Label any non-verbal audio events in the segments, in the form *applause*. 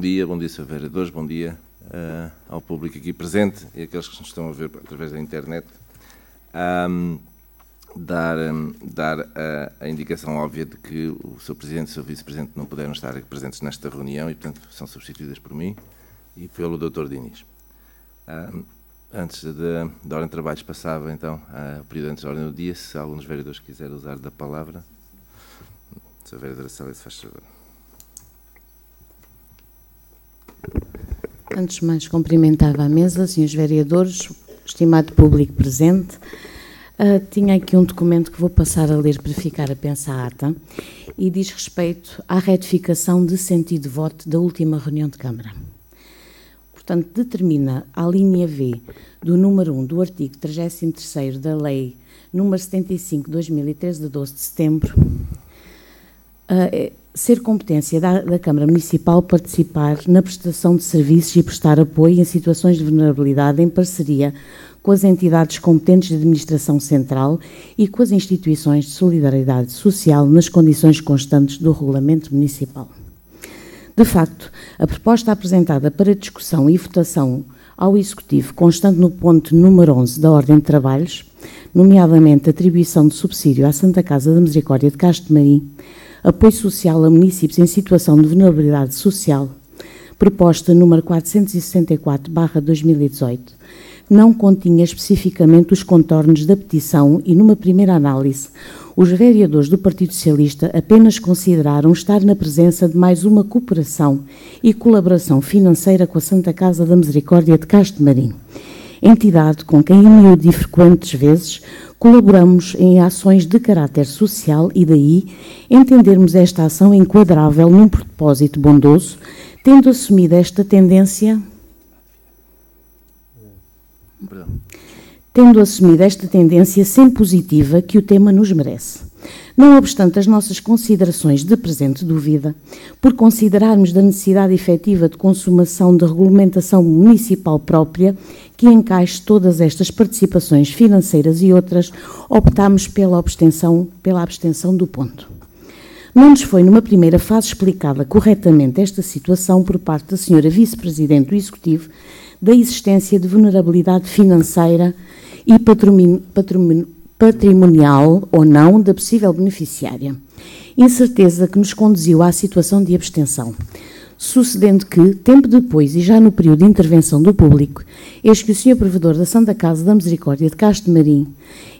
Bom dia, bom dia, Sr. Vereadores, bom dia uh, ao público aqui presente e aqueles que nos estão a ver através da internet. Um, dar um, dar a, a, indicação óbvia de que o Sr. Presidente e o Sr. Vice-Presidente não puderam estar presentes nesta reunião e, portanto, são substituídas por mim e pelo Dr. Diniz. Um, antes da ordem de trabalhos passava, então, ao período antes da ordem do dia, se algum dos vereadores quiser usar da palavra. Sr. Vereadora Célia, se faz favor. Antes de mais, cumprimentava a mesa, senhores vereadores, estimado público presente. Uh, tinha aqui um documento que vou passar a ler para ficar a pensar a ata e diz respeito à retificação de sentido de voto da última reunião de Câmara. Portanto, determina a linha V do número 1 do artigo 33 da Lei número 75 de 2013, de 12 de setembro, uh, ser competência da, da, Câmara Municipal participar na prestação de serviços e prestar apoio em situações de vulnerabilidade em parceria com as entidades competentes de administração central e com as instituições de solidariedade social nas condições constantes do regulamento municipal. De facto, a proposta apresentada para discussão e votação ao Executivo, constante no ponto número 11 da Ordem de Trabalhos, nomeadamente atribuição de subsídio à Santa Casa da Misericórdia de Castro Marim, apoio social a municípios em situação de vulnerabilidade social, proposta número 464-2018, não continha especificamente os contornos da petição e, numa primeira análise, os vereadores do Partido Socialista apenas consideraram estar na presença de mais uma cooperação e colaboração financeira com a Santa Casa da Misericórdia de Castro Marim, entidade com quem, em miúdo e frequentes vezes, colaboramos em ações de caráter social e daí entendermos esta ação enquadrável num propósito bondoso, tendo assumido esta tendência. Tendo assumido esta tendência sem positiva que o tema nos merece. Não obstante as nossas considerações de presente dúvida, por considerarmos da necessidade efetiva de consumação de regulamentação municipal própria que encaixe todas estas participações financeiras e outras, optámos pela abstenção, pela abstenção do ponto. Não nos foi, numa primeira fase, explicada corretamente esta situação por parte da senhora Vice-Presidente do Executivo da existência de vulnerabilidade financeira e patrimonial patrimonial ou não da possível beneficiária. Incerteza que nos conduziu à situação de abstenção. Sucedendo que, tempo depois e já no período de intervenção do público, eis que o Sr. Provedor da Santa Casa da Misericórdia de Castro Marim,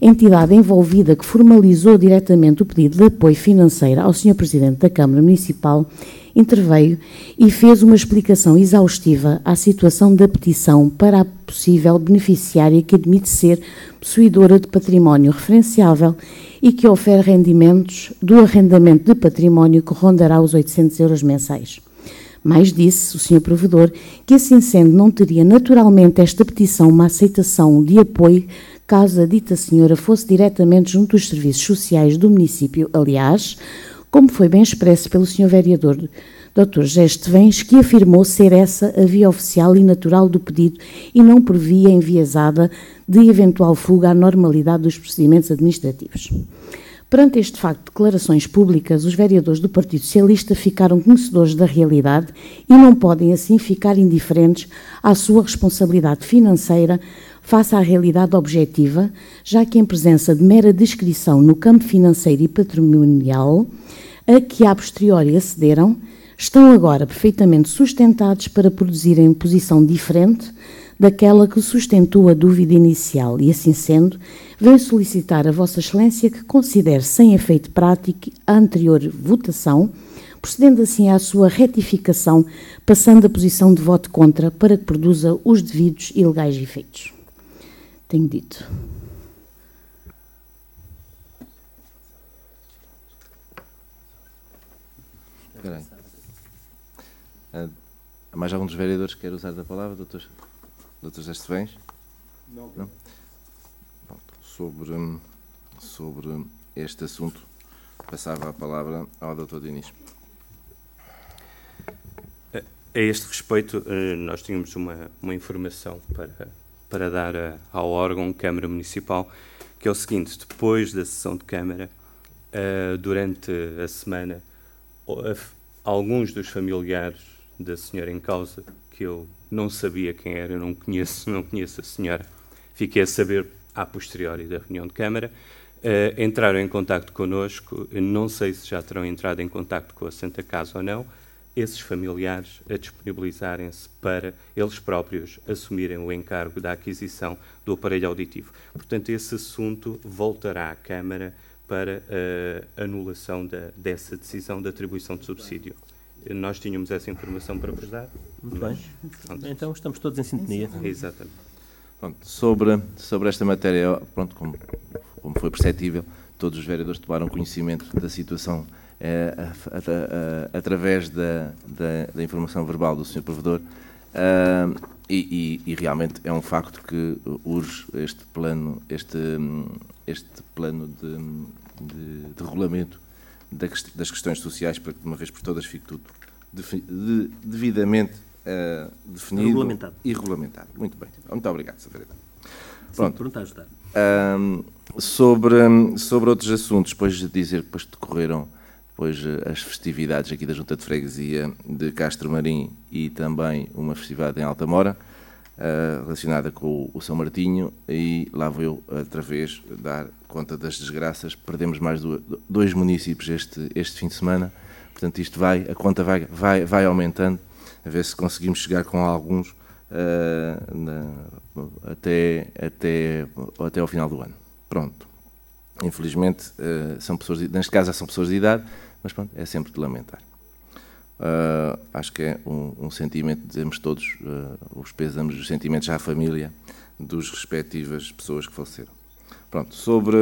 entidade envolvida que formalizou diretamente o pedido de apoio financeiro ao Sr. Presidente da Câmara Municipal, interveio e fez uma explicação exaustiva à situação da petição para a possível beneficiária que admite ser possuidora de património referenciável e que ofere rendimentos do arrendamento de património que rondará os 800 euros mensais. Mais disse o Sr. Provedor que, assim sendo, não teria naturalmente esta petição uma aceitação de apoio caso a dita senhora fosse diretamente junto dos serviços sociais do município. Aliás, como foi bem expresso pelo Sr. Vereador Dr. Geste Vens, que afirmou ser essa a via oficial e natural do pedido e não por via enviesada de eventual fuga à normalidade dos procedimentos administrativos. Perante este facto de declarações públicas, os vereadores do Partido Socialista ficaram conhecedores da realidade e não podem assim ficar indiferentes à sua responsabilidade financeira face à realidade objetiva, já que em presença de mera descrição no campo financeiro e patrimonial, a que a posteriori acederam, estão agora perfeitamente sustentados para produzirem posição diferente daquela que sustentou a dúvida inicial e, assim sendo, venho solicitar a Vossa Excelência que considere sem efeito prático a anterior votação, procedendo assim à sua retificação, passando a posição de voto contra para que produza os devidos e legais efeitos. Tenho dito. Espera Uh, mais algum dos vereadores que quer usar da palavra, doutor, doutor José Estevens? Não. Não? sobre, sobre este assunto, passava a palavra ao doutor Diniz. A este respeito, eh, nós tínhamos uma, uma informação para, para dar a, ao órgão Câmara Municipal, que é o seguinte: depois da sessão de Câmara, uh, durante a semana, alguns dos familiares da senhora em causa, que eu não sabia quem era, não conheço, não conheço a senhora. Fiquei a saber a posteriori da reunião de Câmara. Uh, entraram em contato connosco, não sei se já terão entrado em contato com a Santa Casa ou não, esses familiares a disponibilizarem-se para eles próprios assumirem o encargo da aquisição do aparelho auditivo. Portanto, esse assunto voltará à Câmara para a anulação da, dessa decisão de atribuição de subsídio. Nós tínhamos essa informação para vos dar. Muito bem. Pronto. Então estamos todos em sintonia. Exatamente. Pronto, sobre, sobre esta matéria, pronto, como, como foi perceptível, todos os vereadores tomaram conhecimento da situação através da, da, da, informação verbal do Sr. Provedor uh, e, e, e, realmente é um facto que urge este plano, este, este plano de, de, de regulamento das questões sociais para que de uma vez por todas fique tudo de, devidamente uh, definido regulamentado. e regulamentado. Muito bem. Muito obrigado, Sr. Vereador. Pronto. Pronto a ajudar. Sobre, sobre outros assuntos, depois de dizer que depois decorreram depois as festividades aqui da Junta de Freguesia de Castro Marim e também uma festividade em Altamora, uh, relacionada com o São Martinho, e lá vou eu, outra vez, dar conta das desgraças. Perdemos mais dois municípios este, este fim de semana, portanto isto vai, a conta vai, vai, vai aumentando, a ver se conseguimos chegar com alguns uh, na, até, até, até ao final do ano. Pronto. Infelizmente, uh, são pessoas, neste caso são pessoas de idade, mas pronto, é sempre de lamentar. Uh, acho que é um, um sentimento, dizemos todos, uh, os pésamos, os sentimentos à família dos respectivas pessoas que faleceram. Pronto, sobre,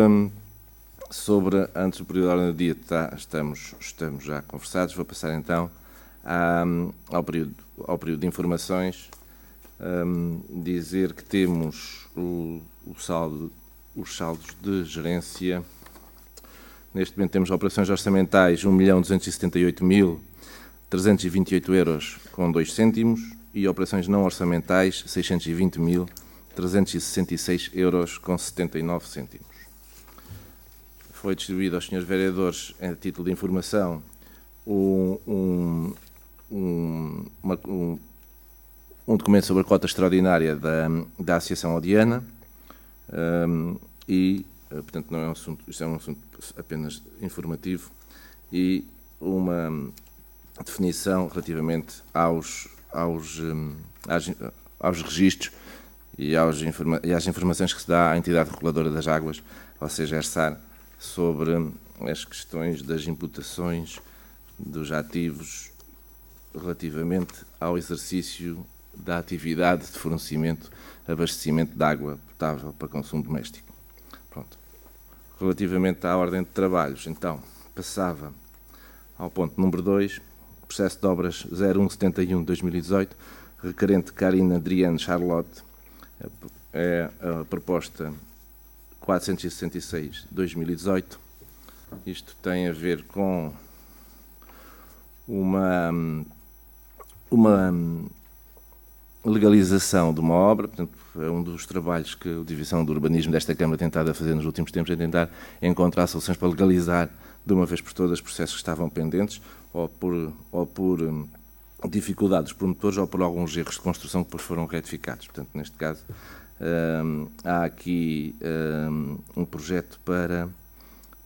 sobre antes do período de ordem do dia, tá, estamos, estamos já conversados, vou passar então à, ao, período, ao período de informações, um, dizer que temos o, o saldo, os saldos de gerência Neste momento temos operações orçamentais 1.278.328 euros com 2 cêntimos e operações não orçamentais 620.366 euros com 79 cêntimos. Foi distribuído aos senhores vereadores, em título de informação, um, um, um, uma, um, um documento sobre a cota extraordinária da, da Associação Odiana um, e portanto, não é um assunto, isto é um assunto apenas informativo e uma definição relativamente aos, aos, hum, aos, aos registros e, aos e às informações que se dá à entidade reguladora das águas, ou seja, ERSAR, sobre as questões das imputações dos ativos relativamente ao exercício da atividade de fornecimento, abastecimento de água potável para consumo doméstico. Pronto. Relativamente à ordem de trabalhos, então, passava ao ponto número 2, processo de obras 0171-2018, requerente Karina Adriane Charlotte, é a proposta 466-2018. Isto tem a ver com uma, uma legalização de uma obra, portanto, é um dos trabalhos que a Divisão do Urbanismo desta Câmara tem tentado a fazer nos últimos tempos, é tentar encontrar soluções para legalizar de uma vez por todas processos que estavam pendentes, ou por, ou por hum, dificuldades dos promotores, ou por alguns erros de construção que depois foram retificados. Portanto, neste caso, hum, há aqui hum, um projeto para,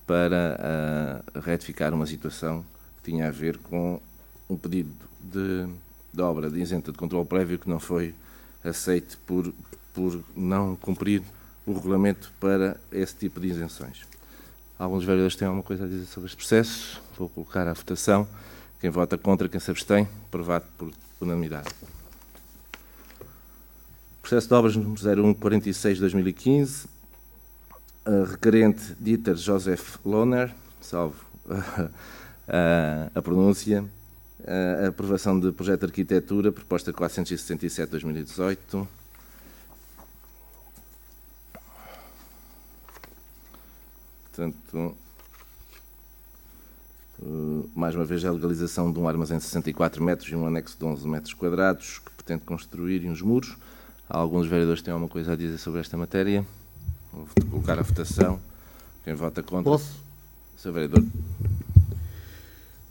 para uh, retificar uma situação que tinha a ver com um pedido de da obra de isenta de controle prévio que não foi aceite por, por não cumprir o regulamento para esse tipo de isenções. Alguns vereadores têm alguma coisa a dizer sobre este processo? Vou colocar à votação. Quem vota contra, quem se abstém, aprovado por unanimidade. Processo de obras número 0146-2015, requerente Dieter Joseph Lohner, salvo *laughs* a, a pronúncia, a aprovação de projeto de arquitetura, proposta 467-2018. Portanto, eh, mais uma vez, a legalização de um armazém de 64 metros e um anexo de 11 metros quadrados que pretende construir uns muros. Alguns vereadores têm alguma coisa a dizer sobre esta matéria? Vou colocar a votação. Quem vota contra? Posso? Sr. Vereador.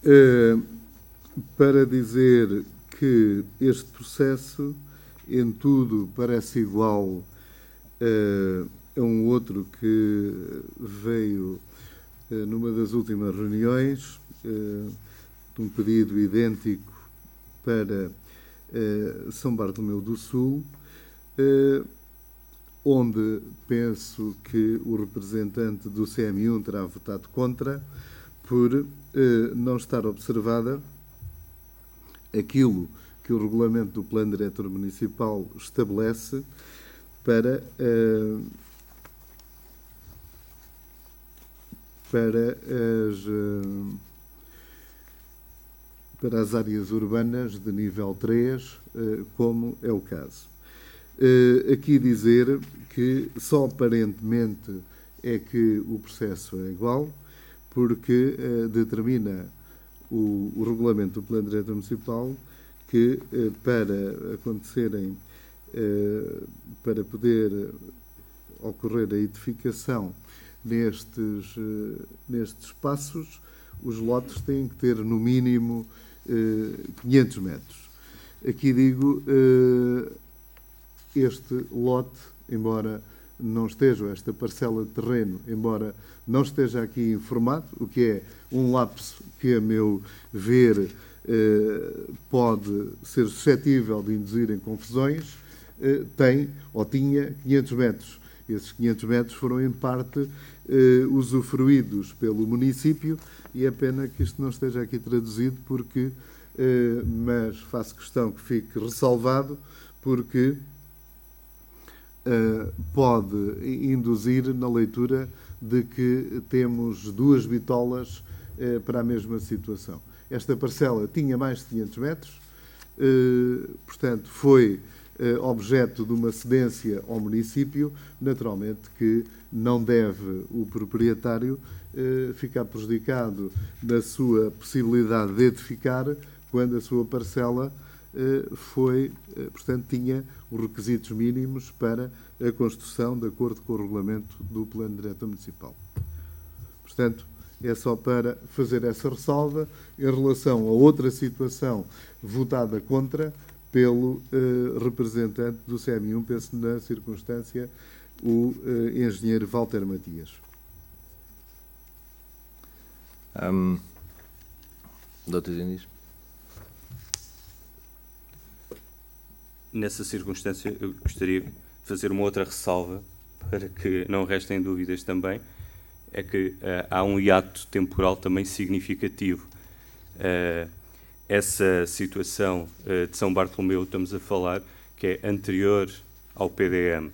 Uh para dizer que este processo, em tudo, parece igual a um outro que veio numa das últimas reuniões, de um pedido idêntico para São Bartolomeu do Sul, onde penso que o representante do CM1 terá votado contra, por não estar observada aquilo que o regulamento do Plano Diretor Municipal estabelece para, eh, para, as, eh, para as áreas urbanas de nível 3, eh, como é o caso. Aqui dizer que só aparentemente é que o processo é igual, porque determina o, o, regulamento do Plano Diretor Municipal que uh, para acontecerem, para poder ocorrer a edificação nestes, nestes espaços, os lotes têm que ter no mínimo 500 metros. Aqui digo este lote, embora não esteja, esta parcela de terreno, embora não esteja aqui informado, o que é um lapso que, a meu ver, eh, pode ser suscetível de induzir em confusões, eh, tem ou tinha 500 metros. Esses 500 metros foram, em parte, eh, usufruídos pelo município e é pena que isto não esteja aqui traduzido, porque, mas faço questão que fique ressalvado, porque uh, pode induzir na leitura de que temos duas bitolas uh, para a mesma situação. Esta parcela tinha mais de 500 metros, uh, portanto, foi objeto de uma cedência ao município, naturalmente que não deve o proprietário ficar prejudicado na sua possibilidade de edificar quando a sua parcela eh, foi, eh, portanto, tinha os requisitos mínimos para a construção de acordo com o regulamento do Plano Diretor Municipal. Portanto, é só para fazer essa ressalva em relação a outra situação votada contra pelo eh, representante do CM1, penso na circunstância, o engenheiro Walter Matias. Um, Doutor Diniz. Nessa circunstância, eu gostaria de fazer uma outra ressalva para que não restem dúvidas também, é que uh, há um hiato temporal também significativo. Uh, essa situação uh, de São Bartolomeu, estamos a falar, que é anterior ao PDM.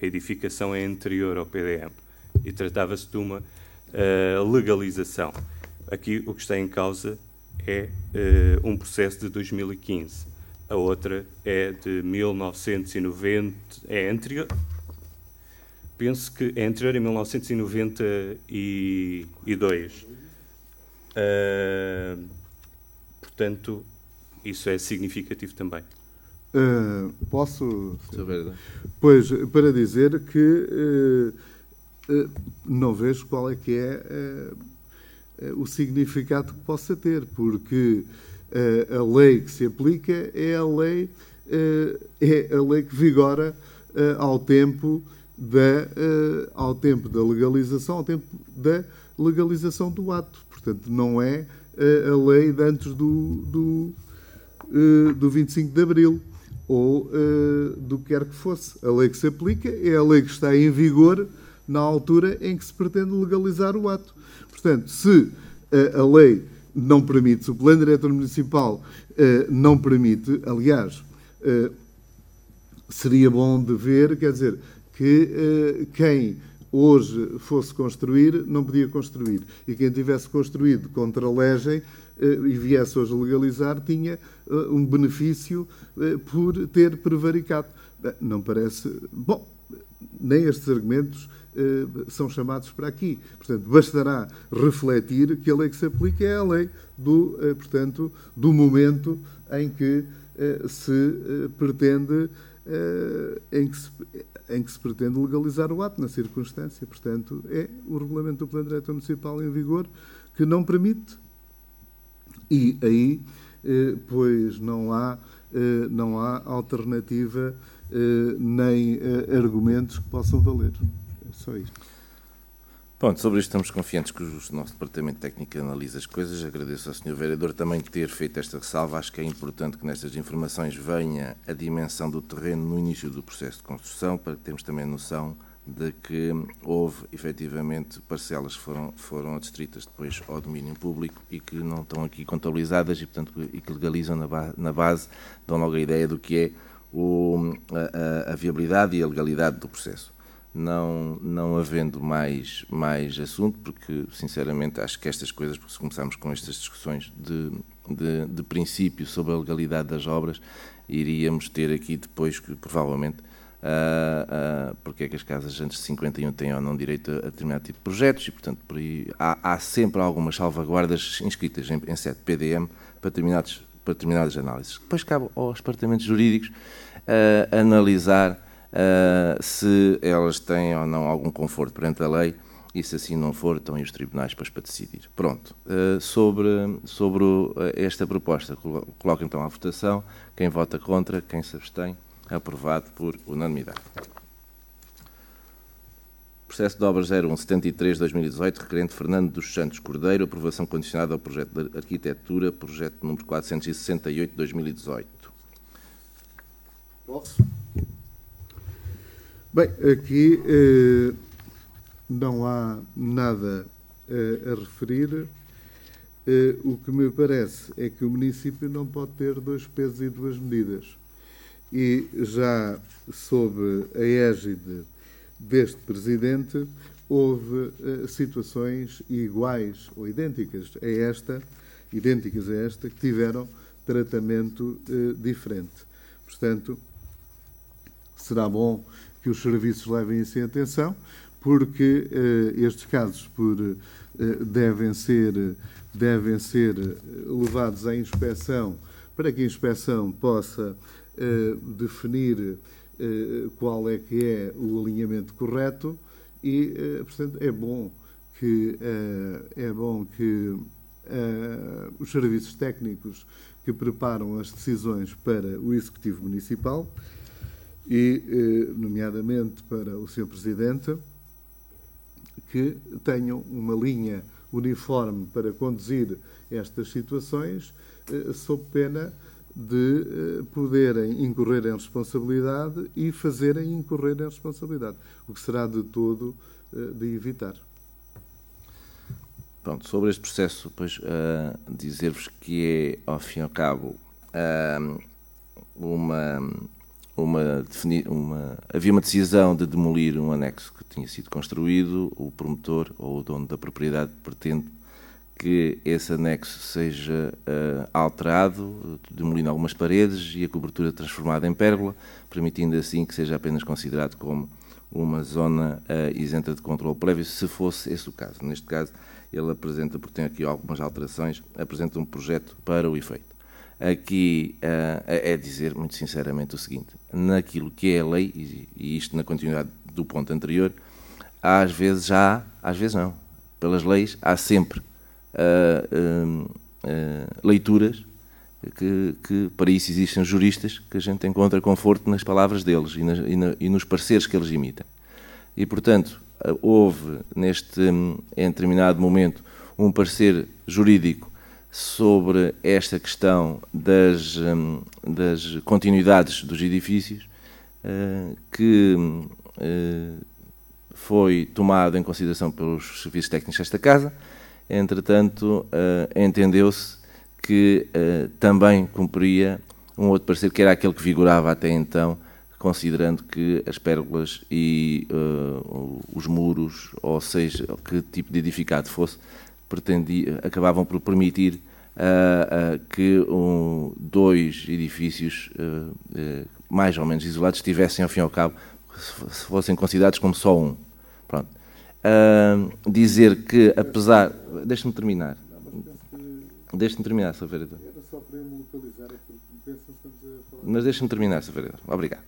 A edificação é anterior ao PDM e tratava-se de uma legalização. Aqui o que está em causa é um processo de 2015 a outra é de 1990, é anterior. Penso que é anterior a 1992. Uh, portanto, isso é significativo também. Uh, posso. Pois, para dizer que uh, uh, não vejo qual é que é o significado que possa ter, porque uh, a lei que se aplica é a lei, uh, é a lei que vigora uh, ao, tempo da, ao tempo da legalização, ao tempo da legalização do ato. Portanto, não é a lei de antes do, do, do 25 de Abril ou do que quer que fosse. A lei que se aplica é a lei que está em vigor na altura em que se pretende legalizar o ato. Portanto, se a lei não permite, se o plano diretor municipal uh, não permite, aliás, uh, seria bom de ver, quer dizer, que uh, quem hoje fosse construir não podia construir e quem tivesse construído contra a legem e viesse hoje legalizar tinha um benefício por ter prevaricado. Não parece. Bom, nem estes argumentos eh, são chamados para aqui. Portanto, bastará refletir que a lei que se aplica é a lei do, eh, portanto, do momento em que eh, se pretende em que, se, em que se pretende legalizar o ato na circunstância. Portanto, é o regulamento do Plano Diretor Municipal em vigor que não permite. E aí pois não há, não há alternativa nem argumentos que possam valer. Só isto. Pronto, sobre isto estamos confiantes que o nosso Departamento Técnico analisa as coisas. Agradeço ao Sr. Vereador também ter feito esta ressalva. Acho que é importante que nestas informações venha a dimensão do terreno no início do processo de construção, para que termos também noção de que houve efetivamente parcelas que foram, foram adstritas depois ao domínio público e que não estão aqui contabilizadas e, portanto, e que legalizam na base, na base dão logo a ideia do que é o, a, a viabilidade e a legalidade do processo não, não havendo mais, mais assunto, porque sinceramente acho que estas coisas, porque se começarmos com estas discussões de, de, de princípio sobre a legalidade das obras, iríamos ter aqui depois, que, provavelmente, uh, uh, porque é que as casas antes de 51 têm ou não direito a, determinado tipo de projetos e, portanto, por aí há, há sempre algumas salvaguardas inscritas em, em sete PDM para, determinados, para determinadas análises. Depois cabe aos departamentos jurídicos uh, analisar uh, se elas têm ou não algum conforto perante a lei e se assim não for, estão aí os tribunais para, para decidir. Pronto. Uh, sobre sobre o, esta proposta, coloco então à votação. Quem vota contra, quem se abstém, aprovado por unanimidade. Processo de obras 0173-2018, requerente Fernando dos Santos Cordeiro, aprovação condicionada ao projeto de arquitetura, projeto número 468-2018. Posso? Bem, aqui eh, não há nada eh, a referir. Eh, o que me parece é que o município não pode ter dois pesos e duas medidas. E já sob a égide deste presidente, houve eh, situações iguais ou idênticas a esta, idênticas a esta, que tiveram tratamento eh, diferente. Portanto, será bom que os serviços levem isso em atenção, porque uh, estes casos por, uh, devem, ser, devem ser levados à inspeção para que a inspeção possa uh, definir qual é que é o alinhamento correto e, portanto, é bom que, é bom que os serviços técnicos que preparam as decisões para o Executivo Municipal e, eh, nomeadamente para o Sr. Presidente, que tenham uma linha uniforme para conduzir estas situações, eh, sob pena de eh, poderem incorrer em responsabilidade e fazerem incorrer em responsabilidade, o que será de todo de evitar. Pronto, sobre este processo, pois, uh, dizer-vos que é, ao fim e ao cabo, uh, uma uma, uma, havia uma decisão de demolir um anexo que tinha sido construído, o promotor ou o dono da propriedade pretende que esse anexo seja uh, alterado, demolindo algumas paredes e a cobertura transformada em pérgola, permitindo assim que seja apenas considerado como uma zona uh, isenta de controle prévio, se fosse esse o caso. Neste caso, ele apresenta, porque tem aqui algumas alterações, apresenta um projeto para o efeito aqui uh, é dizer muito sinceramente o seguinte: naquilo que é a lei, e, isto na continuidade do ponto anterior, às vezes há, às vezes não, pelas leis há sempre uh, uh, leituras que, que, para isso existem juristas que a gente encontra conforto nas palavras deles e, nas, e, na, e nos pareceres que eles emitem. E, portanto, houve neste, em determinado momento, um parecer jurídico sobre esta questão das, hum, das continuidades dos edifícios, eh, que eh, foi tomado em consideração pelos serviços técnicos desta Casa. Entretanto, eh, entendeu-se que também cumpria um outro parecer, que era aquele que vigorava até então, considerando que as pérgolas e os muros, ou seja, que tipo de edificado fosse, pretendia, acabavam por permitir uh, uh, que um, dois edifícios uh, mais ou menos isolados estivessem, ao fim e ao cabo, se fossem considerados como só um. Pronto. dizer que, apesar. Deixe-me terminar. Deixe-me terminar, Sr. Vereador. Era só para me localizar, é porque pensam que estamos a falar. Mas deixe-me terminar, Sr. Vereador. Obrigado.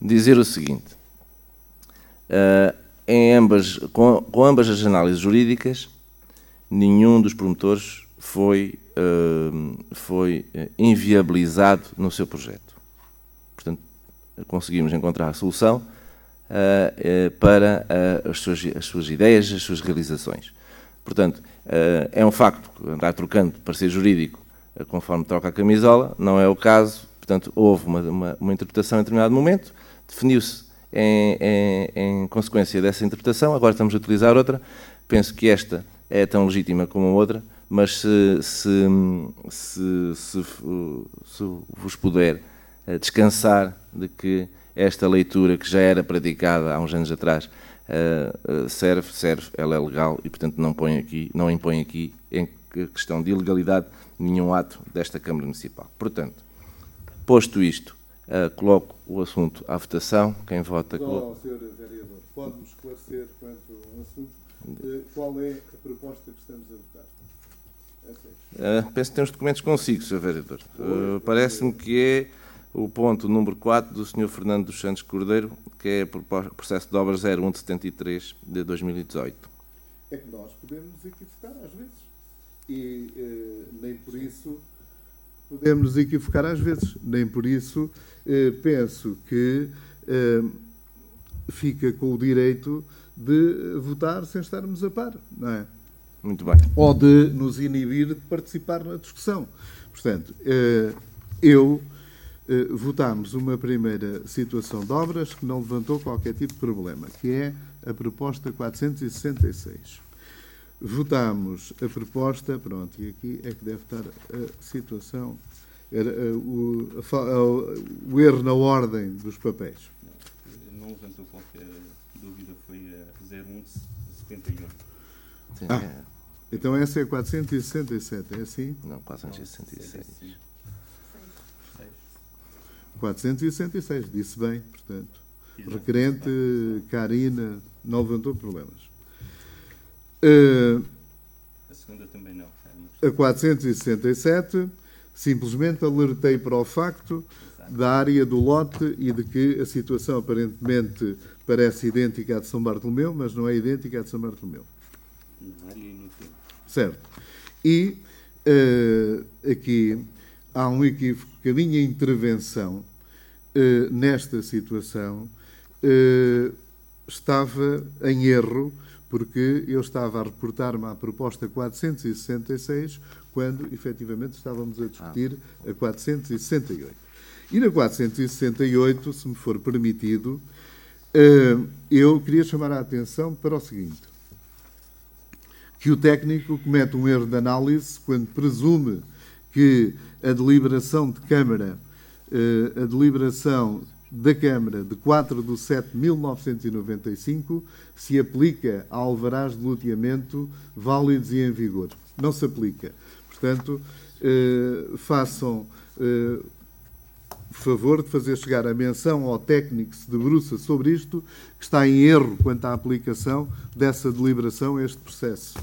Dizer o seguinte. em ambas, com, com ambas as análises jurídicas, nenhum dos promotores foi, uh, foi inviabilizado no seu projeto. Portanto, conseguimos encontrar a solução uh, para as suas, as, suas, ideias, as suas realizações. Portanto, é um facto andar trocando parecer jurídico conforme troca a camisola, não é o caso. Portanto, houve uma, uma, uma interpretação em determinado momento, definiu-se em, em, em, consequência dessa interpretação, agora estamos a utilizar outra. Penso que esta é tão legítima como a outra, mas se, se, se, se, se vos puder eh, descansar de que esta leitura que já era praticada há uns anos atrás eh, eh, serve, serve, ela é legal e portanto não põe aqui, não impõe aqui em questão de ilegalidade nenhum ato desta Câmara Municipal. Portanto, posto isto, coloco o assunto à votação. Quem vota. Não, Sr. Vereador, pode-me esclarecer quanto ao assunto qual é a proposta que estamos a votar? Uh, penso que tem os documentos consigo, Sr. Vereador. Uh, Parece-me que é o ponto número 4 do Sr. Fernando dos Santos Cordeiro, que é o processo de obras 0173 de 2018. É que nós podemos equivocar às vezes. E uh, nem por isso podemos equivocar às vezes. Nem por isso penso que fica com o direito de votar sem estarmos a par, não é? Muito bem. Ou de nos inibir de participar na discussão. Portanto, eh, eu eh, votámos uma primeira situação de obras que não levantou qualquer tipo de problema, que é a proposta 466. Votámos a proposta, pronto, e aqui é que deve estar a situação, eh, o, o erro na ordem dos papéis. Não levantou qualquer dúvida, foi a 0171. Ah, então essa é 467, é assim? Não, 466. 466, disse bem, portanto. Requerente, Karina, não levantou problemas. Uh, a segunda também não. A 467, simplesmente alertei para o facto da área do lote e de que a situação aparentemente parece idêntica à de São Bartolomeu, mas não é idêntica à de São Bartolomeu. E no tempo. Certo. E uh, aqui há um equívoco que a minha intervenção uh, nesta situação uh, estava em erro, porque eu estava a reportar-me à proposta 466, quando efetivamente estávamos a discutir a 468. E na 468, se me for permitido, eu queria chamar a atenção para o seguinte que o técnico comete um erro de análise quando presume que a deliberação de Câmara, eh, a deliberação da Câmara de 4 de 7 de 1995 se aplica a alvarás de loteamento válidos e em vigor. Não se aplica. Portanto, eh, façam eh, favor de fazer chegar a menção ao técnico que se debruça sobre isto, que está em erro quanto à aplicação dessa deliberação a este processo.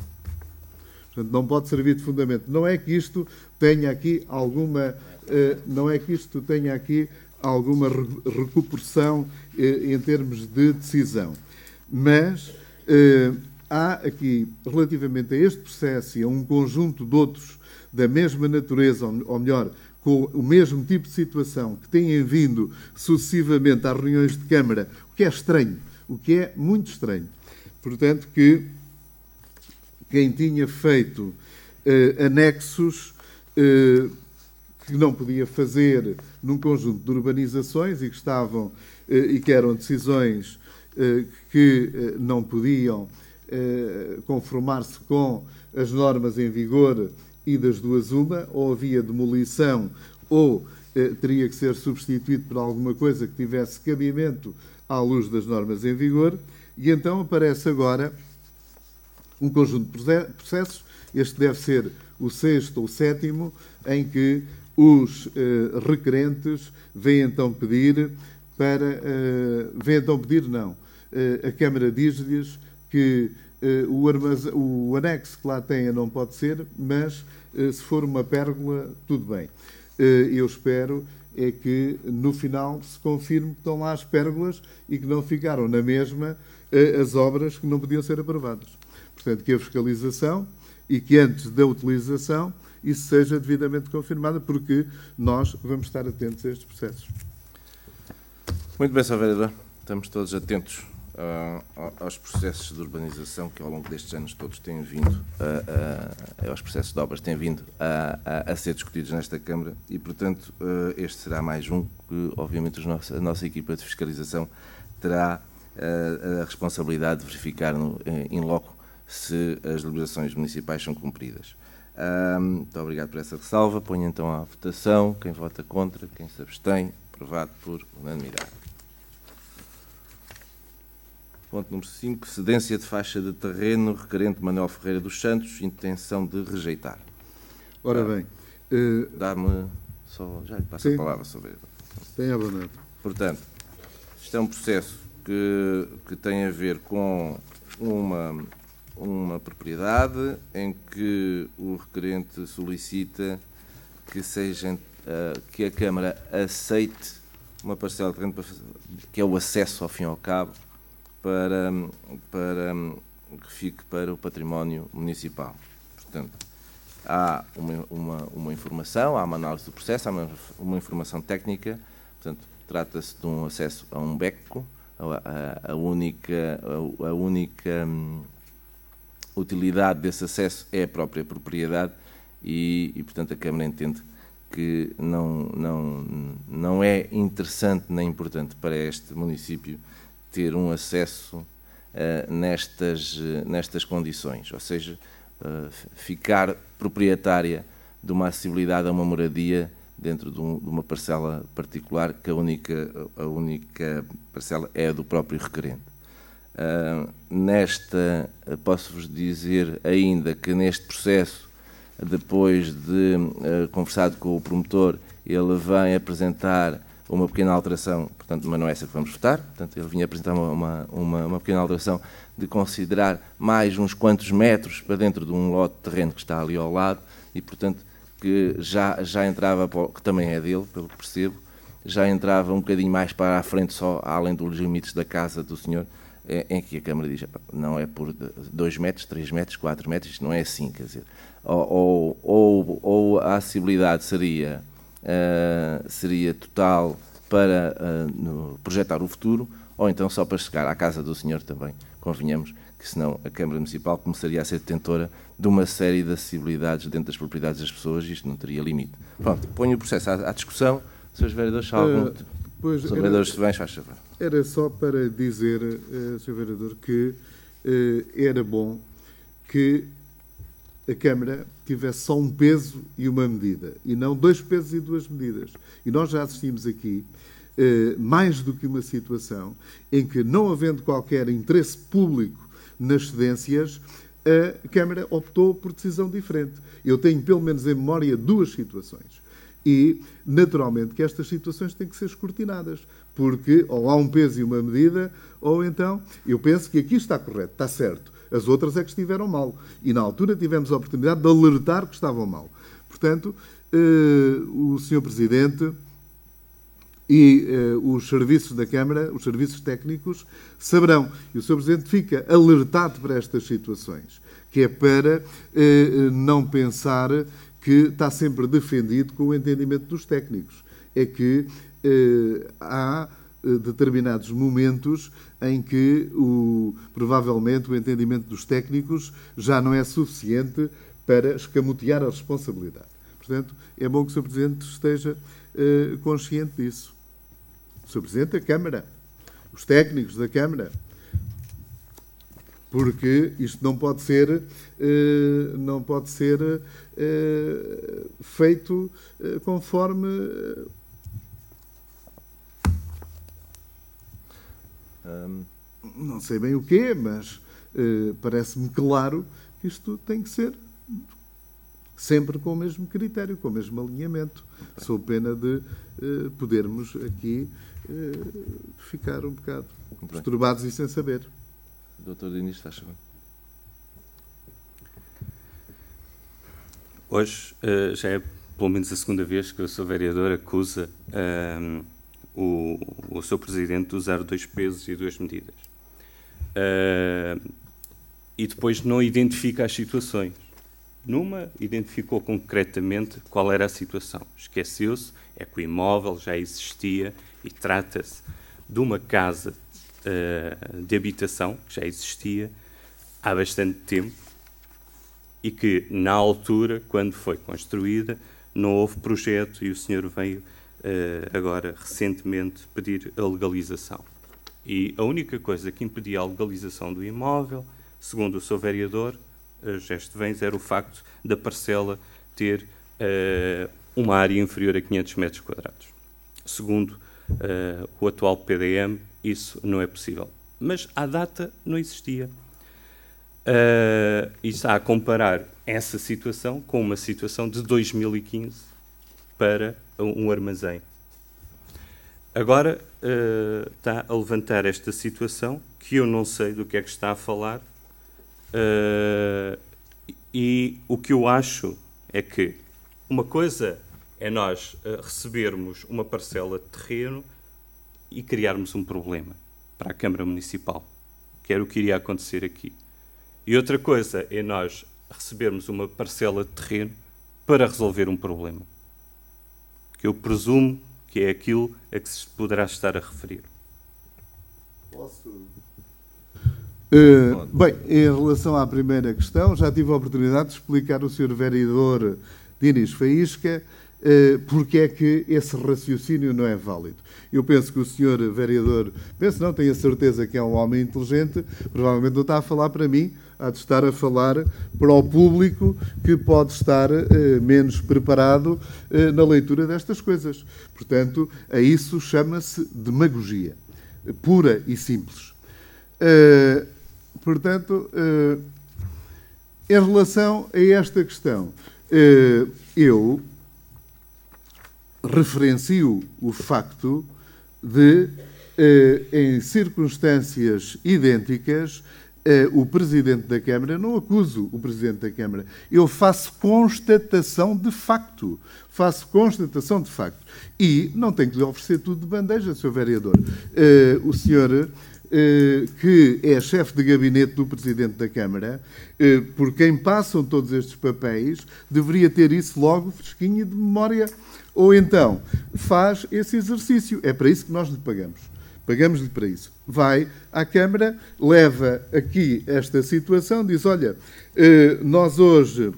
Portanto, não pode servir de fundamento. Não é que isto tenha aqui alguma, eh, não é que isto tenha aqui alguma recuperação eh, em termos de decisão. Mas eh, há aqui, relativamente a este processo e a um conjunto de outros da mesma natureza, ou melhor, com o mesmo tipo de situação que têm vindo sucessivamente às reuniões de Câmara, o que é estranho, o que é muito estranho. Portanto, que quem tinha feito eh, anexos eh, que não podia fazer num conjunto de urbanizações e que estavam eh, e que eram decisões eh, que eh, não podiam eh, conformar-se com as normas em vigor e das duas uma, ou havia demolição ou eh, teria que ser substituído por alguma coisa que tivesse cabimento à luz das normas em vigor, e então aparece agora um conjunto de processos, este deve ser o sexto ou sétimo, em que os eh, requerentes vêm então pedir para. Eh, vêm então pedir, não. Eh, a Câmara diz-lhes que o, o, anexo que lá tenha não pode ser, mas eh, se for uma pérgola, tudo bem. Eh, eu espero é que no final se confirme que estão lá as pérgolas e que não ficaram na mesma as obras que não podiam ser aprovadas. Portanto, que a fiscalização e que antes da utilização isso seja devidamente confirmado, porque nós vamos estar atentos a estes processos. Muito bem, Sr. Vereador. Estamos todos atentos uh, aos processos de urbanização que ao longo destes anos todos têm vindo, uh, uh, aos processos de obras têm vindo a, a, a, ser discutidos nesta Câmara e, portanto, este será mais um que, obviamente, a nossa equipa de fiscalização terá a responsabilidade de verificar no, em loco se as deliberações municipais são cumpridas. muito obrigado por essa ressalva. Ponho então à votação. Quem vota contra, quem se abstém, aprovado por unanimidade. Ponto número 5. Cedência de faixa de terreno requerente Manuel Ferreira dos Santos, intenção de rejeitar. Ora bem. Uh... Dá-me só. Já lhe passo Sim. a palavra sobre ele. Tenha abandonado. Portanto, isto é um processo que, que tem a ver com uma, uma propriedade em que o requerente solicita que, seja, uh, que a Câmara aceite uma parcela de terreno que é o acesso, ao fim e ao cabo, para, para que fique para o património municipal. Portanto, há uma, uma, uma informação, há uma análise do processo, há uma, uma informação técnica, portanto, trata-se de um acesso a um beco, a, a, a única, a, a única hum, utilidade desse acesso é a própria propriedade e, e, portanto, a Câmara entende que não, não, não é interessante nem importante para este município ter um acesso uh, nestas, uh, nestas condições, ou seja, uh, ficar proprietária de uma acessibilidade a uma moradia dentro de, um, de, uma parcela particular, que a única, a única parcela é a do próprio requerente. nesta, posso-vos dizer ainda que neste processo, depois de conversado com o promotor, ele vem apresentar uma pequena alteração, portanto, mas não é essa que vamos votar, portanto, ele vinha apresentar uma, uma, uma, pequena alteração de considerar mais uns quantos metros para dentro de um lote de terreno que está ali ao lado e, portanto, que já, já entrava, que também é dele, pelo que percebo, já entrava um bocadinho mais para a frente, só além dos limites da casa do senhor, é, em que a Câmara diz, não é por 2 metros, 3 metros, 4 metros, não é assim, quer dizer, ou, ou, ou a acessibilidade seria uh, seria total para uh, projetar o futuro, ou então só para chegar à casa do senhor também, convenhamos que senão a Câmara Municipal começaria a ser detentora de uma série de acessibilidades dentro das propriedades das pessoas e isto não teria limite. Pronto, ponho o processo à, à discussão. Srs. Vereadores, se algum... Uh, pois, Sr. Vereadores, se bem, faz favor. Era só para dizer, uh, Sr. Vereador, que uh, era bom que a Câmara tivesse só um peso e uma medida, e não dois pesos e duas medidas. E nós já assistimos aqui eh, mais do que uma situação em que, não havendo qualquer interesse público nas cedências, a Câmara optou por decisão diferente. Eu tenho, pelo menos em memória, duas situações. E, naturalmente, que estas situações têm que ser escrutinadas, porque ou há um peso e uma medida, ou então, eu penso que aqui está correto, está certo. As outras é que estiveram mal. E na altura tivemos a oportunidade de alertar que estavam mal. Portanto, eh, o Sr. Presidente e eh, os serviços da Câmara, os serviços técnicos, saberão. E o Sr. Presidente fica alertado para estas situações, que é para eh, não pensar que está sempre defendido com o entendimento dos técnicos. É que há determinados momentos em que o, provavelmente o entendimento dos técnicos já não é suficiente para escamotear a responsabilidade. Portanto, é bom que o Sr. Presidente esteja uh, consciente disso. O Sr. Presidente da Câmara, os técnicos da Câmara, porque isto não pode ser, uh, não pode ser uh, feito conforme Um, não sei bem o quê, mas uh, parece-me claro que isto tem que ser sempre com o mesmo critério, com o mesmo alinhamento, sou pena de uh, podermos aqui uh, ficar um bocado perturbados e sem saber. Doutor Diniz, faz favor. Hoje uh, já é pelo menos a segunda vez que o seu vereador acusa um, o, o seu presidente de usar dois pesos e duas medidas. Uh, e depois não identifica as situações. Numa, identificou concretamente qual era a situação. Esqueceu-se, é que o imóvel já existia e trata-se de uma casa uh, de habitação que já existia há bastante tempo e que, na altura, quando foi construída, não houve projeto e o senhor veio agora, recentemente, pedir a legalização. E a única coisa que impedia a legalização do imóvel, segundo o seu vereador, uh, Gesto Vens, era o facto da parcela ter uh, uma área inferior a 500 metros quadrados. Segundo uh, o atual PDM, isso não é possível. Mas à data não existia. Uh, e está a comparar essa situação com uma situação de 2015 para um armazém. Agora uh, está a levantar esta situação que eu não sei do que é que está a falar uh, e o que eu acho é que uma coisa é nós recebermos uma parcela de terreno e criarmos um problema para a Câmara Municipal, que era o que iria acontecer aqui. E outra coisa é nós recebermos uma parcela de terreno para resolver um problema. Que eu presumo que é aquilo a que se poderá estar a referir. Posso? Uh, bem, em relação à primeira questão, já tive a oportunidade de explicar ao Sr. Vereador Dinis Faísca porque é que esse raciocínio não é válido. Eu penso que o Sr. Vereador, penso não, tenho a certeza que é um homem inteligente, provavelmente não está a falar para mim, há de estar a falar para o público que pode estar eh, menos preparado eh, na leitura destas coisas. Portanto, a isso chama-se demagogia, pura e simples. Eh, portanto, eh, em relação a esta questão, eh, eu referencio o facto de, eh, em circunstâncias idênticas, eh, o Presidente da Câmara, não acuso o Presidente da Câmara, eu faço constatação de facto. Faço constatação de facto. E não tenho que lhe oferecer tudo de bandeja, Sr. Vereador. Eh, o senhor, que é chefe de gabinete do Presidente da Câmara, por quem passam todos estes papéis, deveria ter isso logo fresquinho de memória. Ou então, faz esse exercício. É para isso que nós lhe pagamos. Pagamos-lhe para isso. Vai à Câmara, leva aqui esta situação, diz: olha, eh, nós hoje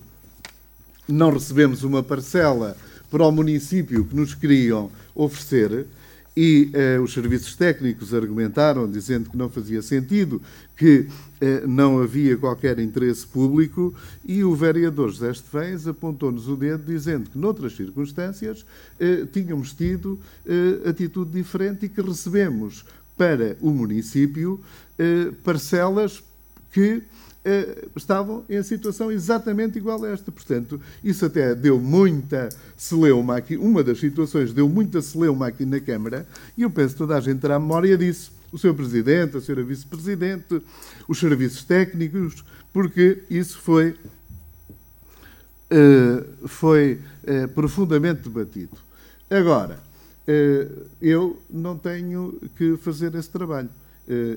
não recebemos uma parcela para o município que nos queriam oferecer e eh, os serviços técnicos argumentaram, dizendo que não fazia sentido, que eh, não havia qualquer interesse público, e o vereador José Estevães apontou-nos o dedo, dizendo que, noutras circunstâncias, eh, tínhamos tido eh, atitude diferente e que recebemos para o município eh, parcelas que eh, estavam em situação exatamente igual a esta. Portanto, isso até deu muita celeuma aqui, uma das situações deu muita celeuma aqui na Câmara, e eu penso que toda a gente terá memória disso. O Sr. Presidente, a Sra. Vice-Presidente, os serviços técnicos, porque isso foi, uh, foi uh, profundamente debatido. Agora, uh, eu não tenho que fazer esse trabalho.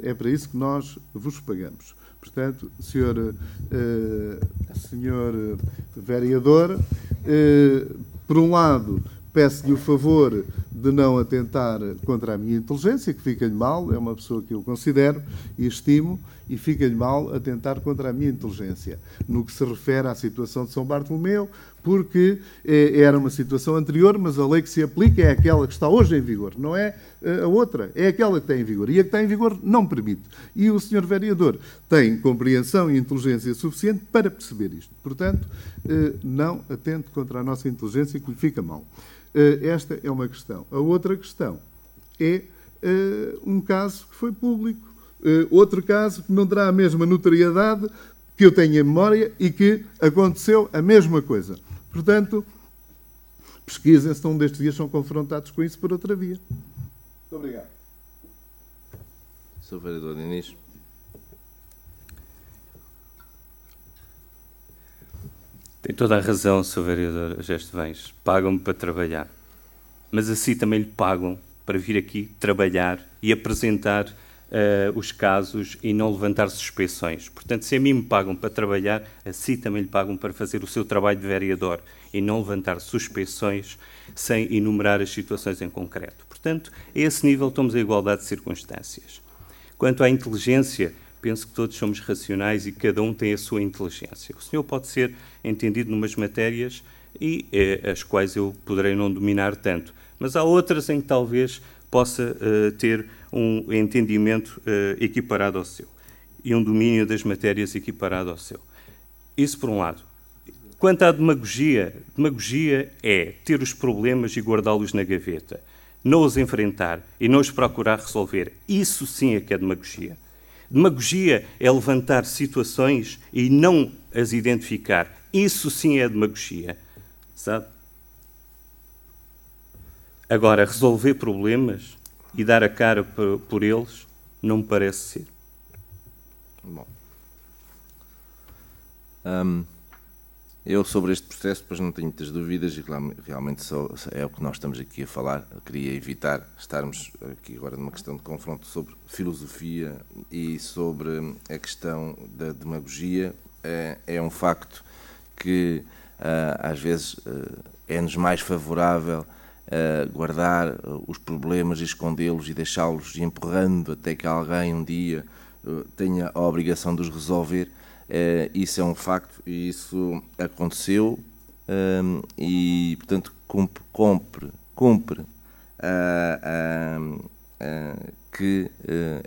É para isso que nós vos pagamos. Portanto, senhor, eh, senhor vereador, eh, por um lado, peço-lhe o favor de não atentar contra a minha inteligência, que fica-lhe mal, é uma pessoa que eu considero e estimo, e fica-lhe mal atentar contra a minha inteligência, no que se refere à situação de São Bartolomeu, porque eh, era uma situação anterior, mas a lei que se aplica é aquela que está hoje em vigor, não é eh, a outra, é aquela que está em vigor. E a que está em vigor não permite. E o senhor vereador tem compreensão e inteligência suficiente para perceber isto. Portanto, eh, não atente contra a nossa inteligência, que lhe fica mal. Eh, esta é uma questão. A outra questão é eh, um caso que foi público. Eh, outro caso que não terá a mesma notoriedade que eu tenho em memória e que aconteceu a mesma coisa. Portanto, pesquisem se um destes dias são confrontados com isso por outra via. Muito obrigado. Sr. Vereador Diniz. Tem toda a razão, Sr. Vereador Gesto Bens. Pagam-me para trabalhar. Mas assim também lhe pagam para vir aqui trabalhar e apresentar uh, os casos e não levantar suspeições. Portanto, se a mim me pagam para trabalhar, assim também lhe pagam para fazer o seu trabalho de vereador e não levantar suspeições sem enumerar as situações em concreto. Portanto, a esse nível estamos a igualdade de circunstâncias. Quanto à inteligência, penso que todos somos racionais e cada um tem a sua inteligência. O senhor pode ser entendido numas matérias e eh, as quais eu poderei não dominar tanto, mas há outras em que talvez possa uh, ter um entendimento uh, equiparado ao seu e um domínio das matérias equiparado ao seu. Isso por um lado. Quanto à demagogia, demagogia é ter os problemas e guardá-los na gaveta, não os enfrentar e não os procurar resolver. Isso sim é que é demagogia. Demagogia é levantar situações e não as identificar. Isso sim é demagogia. Sabe? Agora, resolver problemas e dar a cara por, por eles não me parece ser. Bom. Um, eu, sobre este processo, depois não tenho muitas dúvidas e realmente só, é o que nós estamos aqui a falar. Eu queria evitar estarmos aqui agora numa questão de confronto sobre filosofia e sobre a questão da demagogia. É, é um facto que uh, às vezes uh, é-nos mais favorável uh, guardar os problemas escondê-los e deixá-los empurrando até que alguém um dia tenha a obrigação de os resolver Uh, isso é um facto e isso aconteceu e, portanto, cumpre, cumpre, uh, uh, que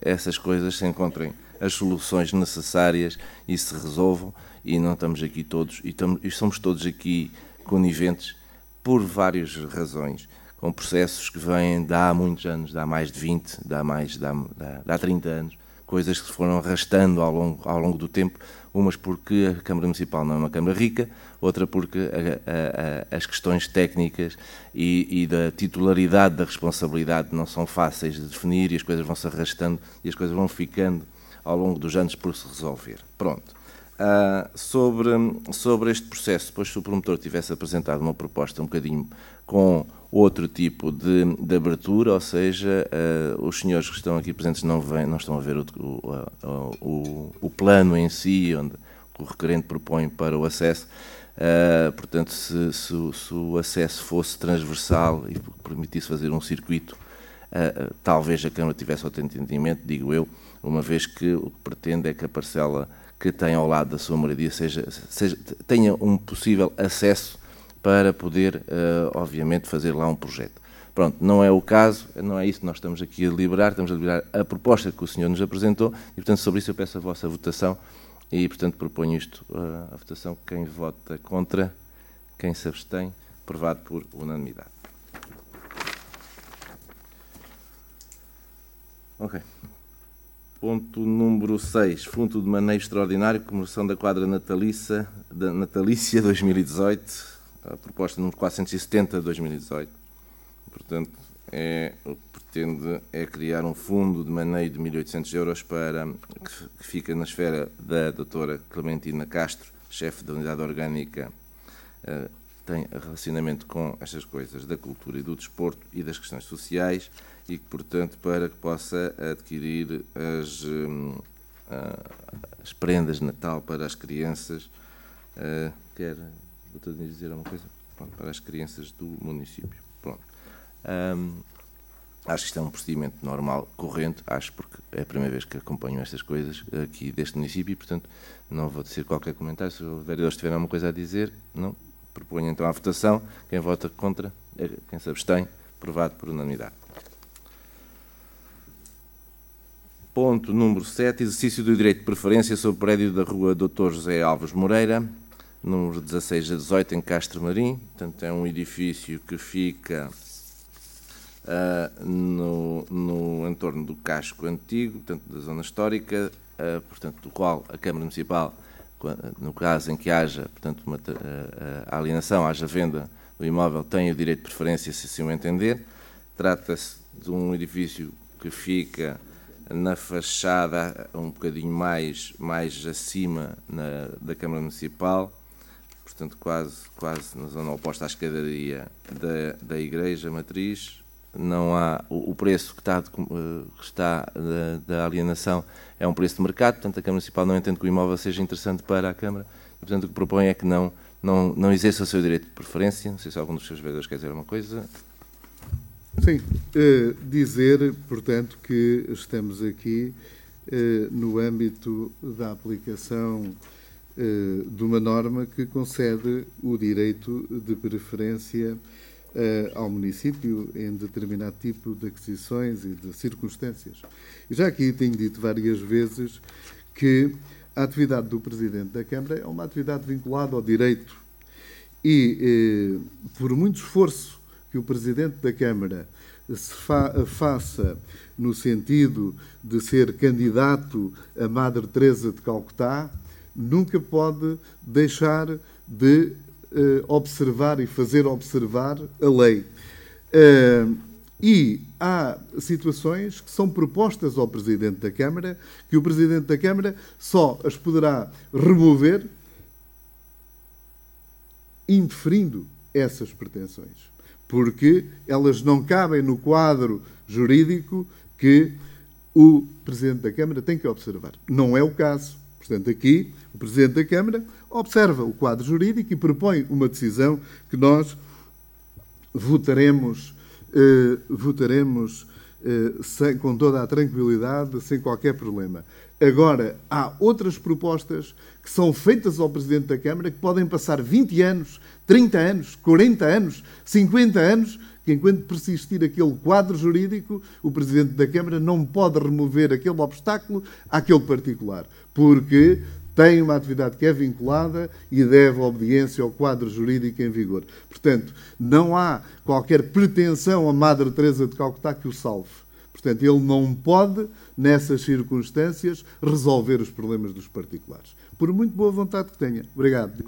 essas coisas se encontrem as soluções necessárias e se resolvam e não estamos aqui todos e, estamos, e somos todos aqui coniventes por várias razões com processos que vêm de há muitos anos, de há mais de 20, de há mais de há, de há 30 anos, coisas que se foram arrastando ao longo, ao longo do tempo umas porque a Câmara Municipal não é uma Câmara rica, outra porque a, a, a, as questões técnicas e, e, da titularidade da responsabilidade não são fáceis de definir e as coisas vão se arrastando e as coisas vão ficando ao longo dos anos por se resolver. Pronto. Uh, sobre, sobre este processo, depois se o promotor tivesse apresentado uma proposta um bocadinho com outro tipo de, de abertura, ou seja, uh, os senhores que estão aqui presentes não, vêm, não estão a ver o, o, o, o, plano em si, onde o requerente propõe para o acesso. Uh, portanto, se, se, se, o acesso fosse transversal e permitisse fazer um circuito, talvez a Câmara tivesse outro entendimento, digo eu, uma vez que o que pretende é que a parcela que tem ao lado da sua moradia seja, seja tenha um possível acesso para poder, uh, obviamente, fazer lá um projeto. Pronto, não é o caso, não é isso que nós estamos aqui a deliberar, estamos a deliberar a proposta que o senhor nos apresentou e, portanto, sobre isso eu peço a vossa votação e, portanto, proponho isto uh, votação. Quem vota contra, quem se abstém, aprovado por unanimidade. Ok. Ponto número 6. Fundo de maneio extraordinário, comemoração da quadra natalícia, da natalícia 2018 a proposta número 470 de 2018. Portanto, é, o que pretende é criar um fundo de maneio de 1.800 euros para, que, que fica na esfera da doutora Clementina Castro, chefe da Unidade Orgânica, uh, tem relacionamento com estas coisas da cultura e do desporto e das questões sociais e portanto, para que possa adquirir as, um, uh, as prendas de Natal para as crianças, uh, quer Doutor dizer alguma coisa? Pronto, para as crianças do município. Pronto. Um, acho que isto é um procedimento normal, corrente, acho, porque é a primeira vez que acompanho estas coisas aqui deste município e, portanto, não vou dizer qualquer comentário. Se o vereador tiver alguma coisa a dizer, não. Proponho então a votação. Quem vota contra, é quem se abstém, aprovado por unanimidade. Ponto número 7. Exercício do direito de preferência sobre o prédio da rua Dr. José Alves Moreira número 16 a 18, em Castro Marim. Portanto, é um edifício que fica uh, no, no entorno do casco antigo, portanto, da zona histórica, uh, portanto, do qual a Câmara Municipal, no caso em que haja portanto, uma, uh, alienação, haja venda do imóvel, tem o direito de preferência, se assim o entender. Trata-se de um edifício que fica na fachada um bocadinho mais, mais acima na, da Câmara Municipal, portanto quase, quase na zona oposta à escadaria da, da igreja matriz. Não há o, o preço que está, que está da, da, alienação é um preço de mercado, portanto a Câmara Municipal não entende que o imóvel seja interessante para a Câmara, portanto o que propõe é que não, não, não exerça o seu direito de preferência. Não sei se algum dos seus vereadores quer dizer alguma coisa. Sim, uh, dizer, portanto, que estamos aqui uh, no âmbito da aplicação uh, de uma norma que concede o direito de preferência ao município em determinado tipo de aquisições e de circunstâncias. Já aqui tenho dito várias vezes que a atividade do Presidente da Câmara é uma atividade vinculada ao direito e, por muito esforço que o Presidente da Câmara se fa faça no sentido de ser candidato a Madre Teresa de Calcutá, nunca pode deixar de uh, observar e fazer observar a lei. Uh, e há situações que são propostas ao Presidente da Câmara que o Presidente da Câmara só as poderá remover interferindo essas pretensões porque elas não cabem no quadro jurídico que o Presidente da Câmara tem que observar. Não é o caso. Portanto, aqui, o Presidente da Câmara observa o quadro jurídico e propõe uma decisão que nós votaremos, eh, votaremos eh, sem, com toda a tranquilidade, sem qualquer problema. Agora, há outras propostas que são feitas ao Presidente da Câmara que podem passar 20 anos, 30 anos, 40 anos, 50 anos, que enquanto persistir aquele quadro jurídico, o Presidente da Câmara não pode remover aquele obstáculo àquele particular, porque tem uma atividade que é vinculada e deve obediência ao quadro jurídico em vigor. Portanto, não há qualquer pretensão a Madre Teresa de Calcutá que o salve. Portanto, ele não pode, nessas circunstâncias, resolver os problemas dos particulares. Por muito boa vontade que tenha. Obrigado.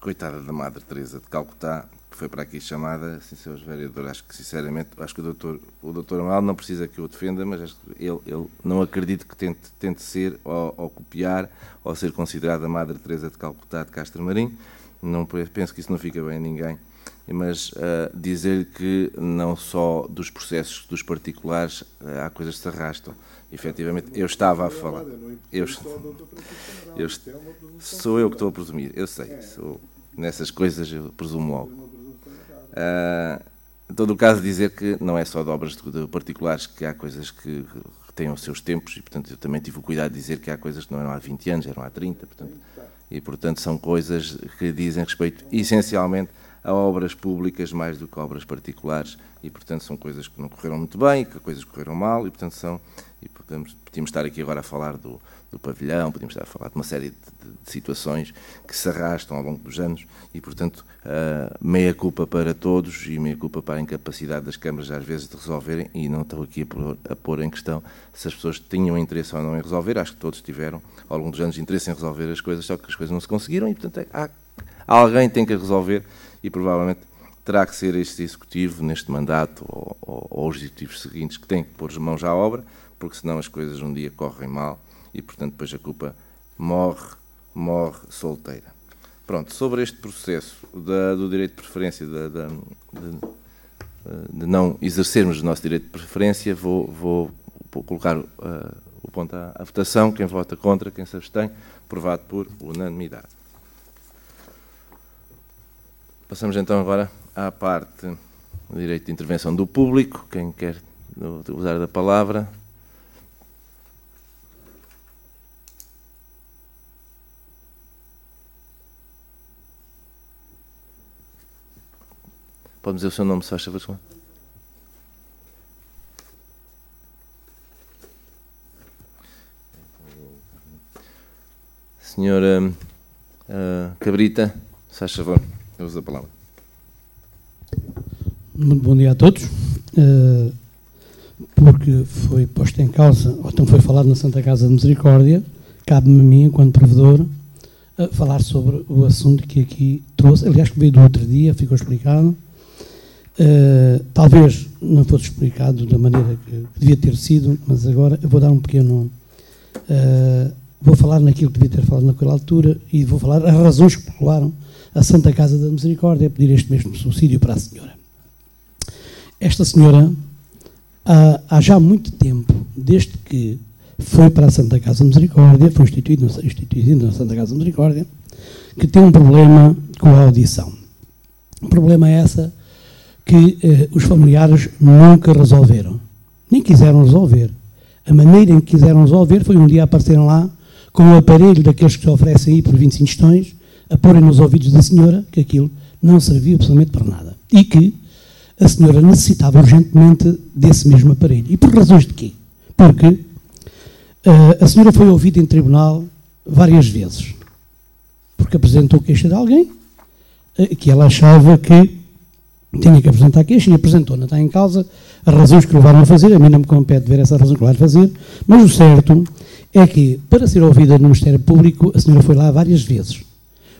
Coitada da Madre Teresa de Calcutá, que foi para aqui chamada, assim, seus vereadores, acho que sinceramente, acho que o doutor, o doutor Amaral não precisa que eu o defenda, mas ele, ele não acredito que tente, tente ser ou, ou, copiar ou ser considerada a Madre Teresa de Calcutá de Castro Marim. Não penso que isso não fica bem a ninguém mas uh, dizer que não só dos processos dos particulares uh, há coisas que se arrastam. Efetivamente, eu estava a falar. Eu, eu, sou eu que estou a presumir, eu sei. Sou, nessas coisas eu presumo logo. Uh, em todo o caso, dizer que não é só de obras de, de particulares que há coisas que, que têm os seus tempos, e portanto eu também tive o cuidado de dizer que há coisas que não eram há 20 anos, eram há 30, portanto, e portanto são coisas que dizem respeito essencialmente a obras públicas mais do que a obras particulares e, portanto, são coisas que não correram muito bem, que coisas correram mal e, portanto, são. E podemos, podíamos estar aqui agora a falar do, do pavilhão, podíamos estar a falar de uma série de, de, de situações que se arrastam ao longo dos anos e, portanto, uh, meia culpa para todos e meia culpa para a incapacidade das câmaras, às vezes, de resolverem. E não estou aqui a pôr, a pôr em questão se as pessoas tinham interesse ou não em resolver, acho que todos tiveram, ao longo dos anos, interesse em resolver as coisas, só que as coisas não se conseguiram e, portanto, há, alguém tem que resolver e provavelmente terá que ser este executivo neste mandato ou, ou, ou, os executivos seguintes que têm que pôr as mãos à obra, porque senão as coisas um dia correm mal e, portanto, depois a culpa morre, morre solteira. Pronto, sobre este processo da, do direito de preferência, da, da, de, de, não exercermos o nosso direito de preferência, vou, vou colocar uh, o ponto à, à votação. Quem vota contra, quem se abstém, aprovado por unanimidade. Passamos então agora à parte do direito de intervenção do público. Quem quer usar da palavra? Pode dizer o seu nome, se faz favor. Senhora uh, Cabrita, se faz favor. Uso a palavra. Muito bom dia a todos. Uh, porque foi posto em causa, ou então foi falado na Santa Casa de Misericórdia, cabe-me a mim, enquanto provedor, uh, falar sobre o assunto que aqui trouxe. Aliás, que veio do outro dia, ficou explicado. Uh, talvez não fosse explicado da maneira que devia ter sido, mas agora eu vou dar um pequeno, vou falar naquilo que devia ter falado naquela altura e vou falar as razões que levaram a Santa Casa da Misericórdia a pedir este mesmo subsídio para a senhora. Esta senhora, há, já muito tempo, desde que foi para a Santa Casa da Misericórdia, foi instituído, instituído na Santa Casa da Misericórdia, que tem um problema com a audição. O problema é essa que eh, os familiares nunca resolveram, nem quiseram resolver. A maneira em que quiseram resolver foi um dia aparecerem lá com um aparelho daqueles que se oferecem aí por 25 questões, a porem nos ouvidos da senhora que aquilo não servia absolutamente para nada. E que a senhora necessitava urgentemente desse mesmo aparelho. E por razões de quê? Porque uh, a senhora foi ouvida em tribunal várias vezes. Porque apresentou queixa de alguém uh, que ela achava que tinha que apresentar queixa e apresentou. Não está em causa as razões que levaram a fazer. A mim não me compete ver essa razão que levaram a fazer. Mas o certo é que, para ser ouvida no Ministério Público, a senhora foi lá várias vezes.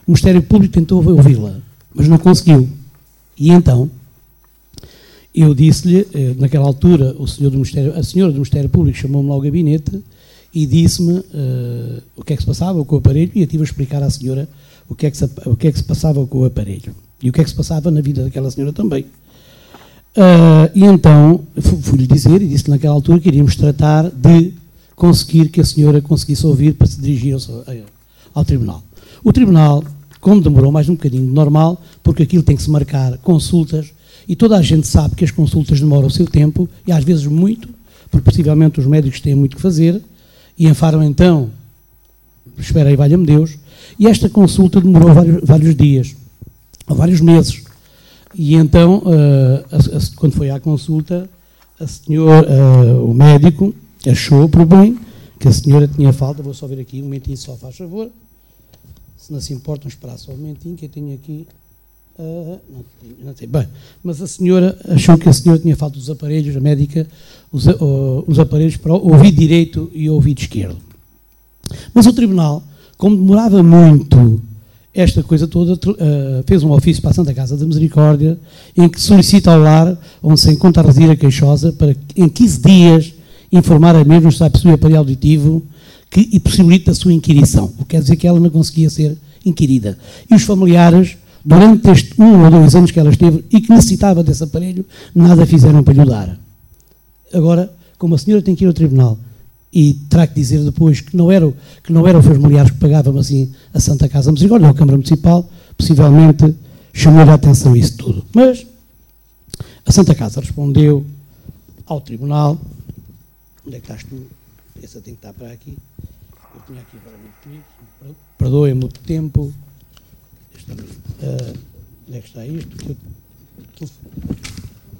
O Ministério Público tentou ouvi-la, mas não conseguiu. E então, eu disse-lhe, eh, naquela altura, o senhor do Ministério, a senhora do Ministério Público chamou-me lá ao gabinete e disse-me uh, o que é que se passava com o aparelho e eu tive a explicar à senhora o que, é que se, o que é que se passava com o aparelho e o que é que se passava na vida daquela senhora também. Uh, e então fui-lhe dizer e disse naquela altura que iríamos tratar de conseguir que a senhora conseguisse ouvir para se dirigir ao, ao tribunal. O tribunal, como demorou mais um bocadinho de normal, porque aquilo tem que se marcar consultas e toda a gente sabe que as consultas demoram o seu tempo e às vezes muito, porque possivelmente os médicos têm muito que fazer e enfaram então, espera aí, valha-me Deus, e esta consulta demorou vários, vários dias há vários meses. E então, uh, a, a, quando foi à consulta, a uh, o médico achou por bem que a senhora tinha falta. Vou só ver aqui um momentinho, só faz favor. Se não se importam, esperar só um momentinho, que eu tenho aqui. Uh, não, não sei. Bem, mas a senhora achou que a senhora tinha falta dos aparelhos, a médica, os, uh, os aparelhos para o ouvido direito e ouvido esquerdo. Mas o tribunal, como demorava muito esta coisa toda, uh, fez um ofício para a Santa Casa da Misericórdia, em que solicita ao lar, onde se encontra a residir a queixosa, para em 15 dias informar a mesma se possui aparelho auditivo que possibilita a sua inquirição. O que quer dizer que ela não conseguia ser inquirida. E os familiares, durante este um ou dois anos que ela esteve e que necessitava desse aparelho, nada fizeram para lhe dar. Agora, como a senhora tem que ir ao tribunal e terá que dizer depois que não, era, que não eram os familiares que pagavam assim a Santa Casa Misericórdia, ou a Câmara Municipal, possivelmente chamou a atenção isso tudo. Mas a Santa Casa respondeu ao Tribunal. Onde é que estás tu? Essa tem que estar para aqui. Eu tinha aqui agora muito comigo. Perdoem-me o tempo. Uh, onde é que está isto?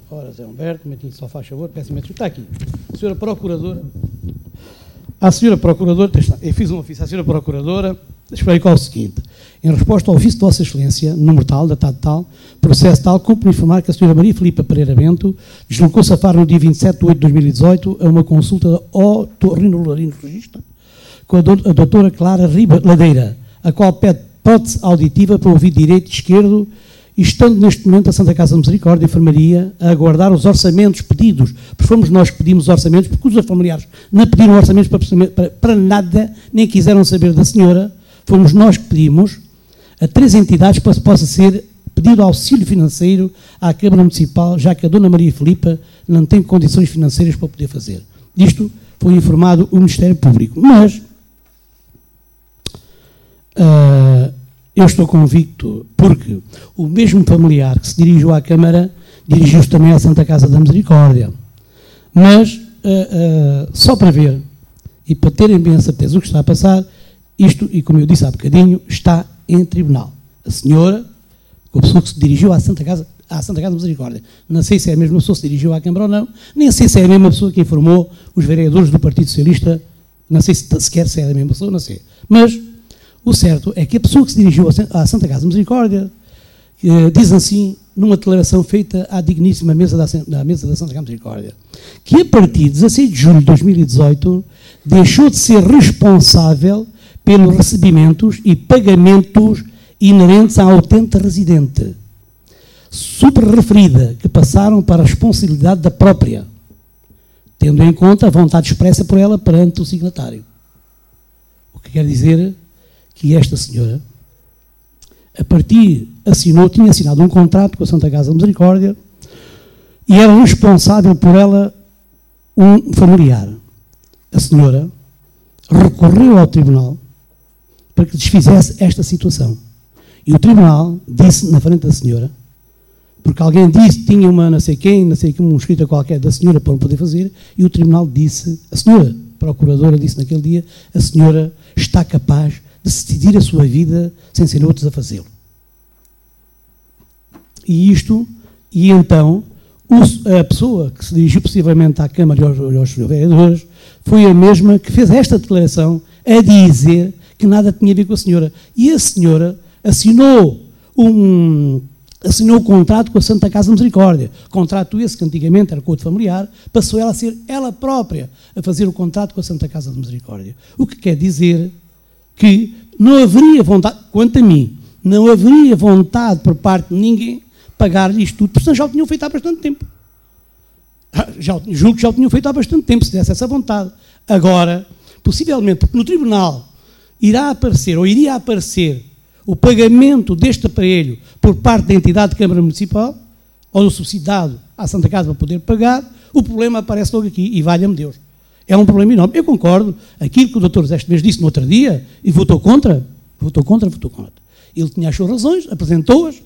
Ora, Zé Humberto, só faz favor, peço imenso. Está aqui. Senhora Procuradora à senhora Procuradora, eu fiz um ofício à senhora Procuradora, qual é o seguinte, em resposta ao ofício de Vossa Excelência, número tal, datado tal, processo tal, cumpre informar que a senhora Maria Filipa Pereira Bento deslocou-se a Faro no dia 27 de 8 de 2018 a uma consulta ao Regista com a, do, a doutora Clara Riba Ladeira, a qual pede prótese auditiva para o ouvido direito e esquerdo estando neste momento a Santa Casa Misericórdia, a Enfermaria, a aguardar os orçamentos pedidos, porque fomos nós que pedimos orçamentos, porque os familiares não pediram orçamentos para, para, para nada, nem quiseram saber da senhora, fomos nós que pedimos a três entidades para que possa ser pedido auxílio financeiro à Câmara Municipal, já que a Dona Maria Filipa não tem condições financeiras para poder fazer. Disto foi informado o Ministério Público. Mas. Uh, eu estou convicto, porque o mesmo familiar que se dirigiu à Câmara dirigiu-se também à Santa Casa da Misericórdia. Mas, uh, uh, só para ver e para terem bem a certeza do que está a passar, isto, e como eu disse há bocadinho, está em tribunal. A senhora, a pessoa que se dirigiu à Santa Casa, à Santa Casa da Misericórdia, não sei se é a mesma pessoa que se dirigiu à Câmara ou não, nem sei se é a mesma pessoa que informou os vereadores do Partido Socialista, não sei se sequer se é a mesma pessoa, não sei. Mas o certo é que a pessoa que se dirigiu à Santa Casa Misericórdia eh, diz assim, numa declaração feita à digníssima mesa da, da, mesa da Santa Casa Misericórdia, que a partir de 16 de julho de 2018 deixou de ser responsável pelos recebimentos e pagamentos inerentes à utente residente, super-referida, que passaram para a responsabilidade da própria, tendo em conta a vontade expressa por ela perante o signatário. Quer dizer que esta senhora, a partir, assinou, tinha assinado um contrato com a Santa Casa da Misericórdia e era responsável por ela um familiar. A senhora recorreu ao tribunal para que desfizesse esta situação. E o tribunal disse na frente da senhora, porque alguém disse que tinha uma não sei quem, não sei quem, uma escrita qualquer da senhora para não poder fazer, e o tribunal disse, a senhora procuradora disse naquele dia, a senhora está capaz decidir a sua vida sem ser outros a fazê-lo. E isto, e então, a pessoa que se dirigiu possivelmente à Câmara e aos, vereadores foi a mesma que fez esta declaração a dizer que nada tinha a ver com a senhora. E a senhora assinou um, assinou um contrato com a Santa Casa Misericórdia. Contrato esse que antigamente era culto familiar, passou ela a ser ela própria a fazer o contrato com a Santa Casa de Misericórdia. O que quer dizer que não haveria vontade, quanto a mim, não haveria vontade por parte de ninguém pagar-lhe isto tudo, porque já o tinham feito há bastante tempo. Já, julgo que já o tinham feito há bastante tempo, se desse essa vontade. Agora, possivelmente, porque no tribunal irá aparecer, ou iria aparecer, o pagamento deste aparelho por parte da entidade de Câmara Municipal, ou do subsidiado à Santa Casa para poder pagar, o problema aparece logo aqui, e valha-me Deus. É um problema enorme. Eu concordo, aquilo que o doutor Zé Esteves disse no outro dia, e votou contra, votou contra, votou contra. Ele tinha as suas razões, apresentou-as,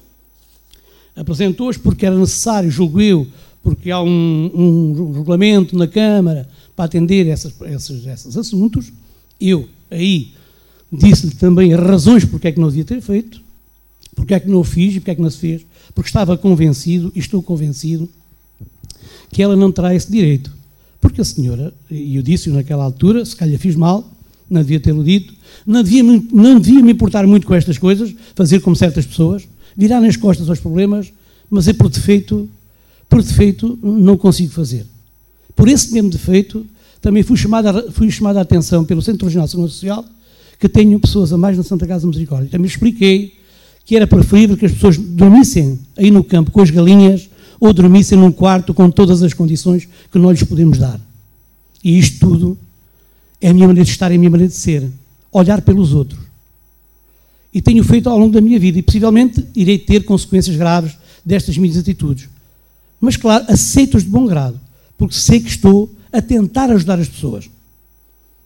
apresentou-as porque era necessário, julgo eu, porque há um, um regulamento na Câmara para atender essas, esses, esses assuntos. Eu, aí, disse-lhe também as razões porque é que não devia ter feito, porque é que não o fiz e porque é que não se fez, porque estava convencido, e estou convencido, que ela não terá esse direito. Porque a senhora, e eu disse naquela altura, se calhar fiz mal, não devia tê-lo dito, não devia, não devia me importar muito com estas coisas, fazer como certas pessoas, virar nas costas aos problemas, mas é por defeito, por defeito não consigo fazer. Por esse mesmo defeito, também fui chamada, fui chamada a atenção pelo Centro Regional de Segurança Social que tenham pessoas a mais na Santa Casa Misericórdia. Também expliquei que era preferível que as pessoas dormissem aí no campo com as galinhas ou dormissem num quarto com todas as condições que nós lhes podemos dar. E isto tudo é a minha maneira de estar, é a minha maneira de ser. Olhar pelos outros. E tenho feito ao longo da minha vida e possivelmente irei ter consequências graves destas minhas atitudes. Mas, claro, aceito-os de bom grado, porque sei que estou a tentar ajudar as pessoas.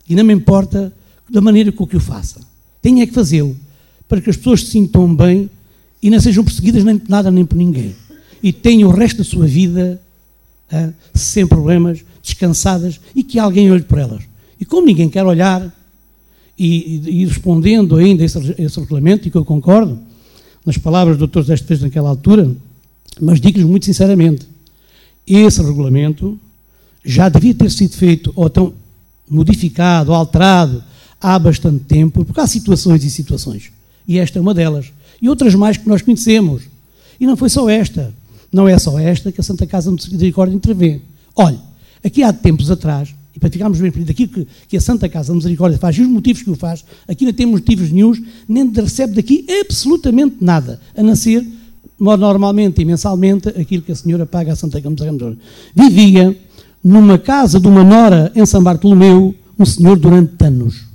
E não me importa da maneira com que o faça. Tenho é que fazê-lo para que as pessoas se sintam bem e não sejam perseguidas nem por nada nem por ninguém. E tenham o resto da sua vida ah, sem problemas, descansadas e que alguém olhe por elas. E como ninguém quer olhar, e, e, respondendo ainda a esse, esse, regulamento, e que eu concordo, nas palavras do Dr. Zé fez naquela altura, mas digo-lhes muito sinceramente, esse regulamento já devia ter sido feito, ou tão modificado, ou alterado, há bastante tempo, porque há situações e situações. E esta é uma delas. E outras mais que nós conhecemos. E não foi só esta. Não é só esta que a Santa Casa de Misericórdia intervém. Olhe, aqui há tempos atrás, e para ficarmos bem daquilo que, que a Santa Casa de Misericórdia faz e os motivos que o faz, aqui não temos motivos nenhums, nem recebe daqui absolutamente nada, a não ser, normalmente e mensalmente, aquilo que a senhora paga à Santa Casa de Misericórdia. Vivia numa casa de uma nora em São Bartolomeu, um senhor durante anos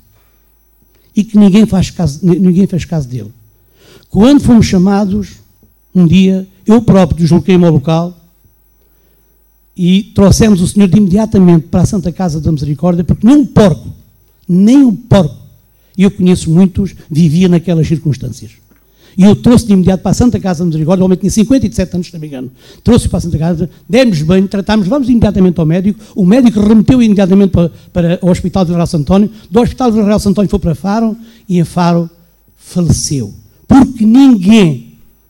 e que ninguém, faz caso, ninguém fez caso dele. Quando fomos chamados, um dia, eu próprio desloquei-me ao local e trouxemos o Senhor de imediatamente para a Santa Casa da Misericórdia, porque nem um porco, nem um porco, e eu conheço muitos, vivia naquelas circunstâncias. E eu trouxe de imediato para a Santa Casa da Misericórdia, o homem tinha 57 anos, se não me engano. Trouxe para a Santa Casa, demos banho, tratámos, vamos imediatamente ao médico. O médico remeteu imediatamente para, para o Hospital de Real Santo António. Do Hospital de Real Santo António foi para Faro e em Faro faleceu. Porque ninguém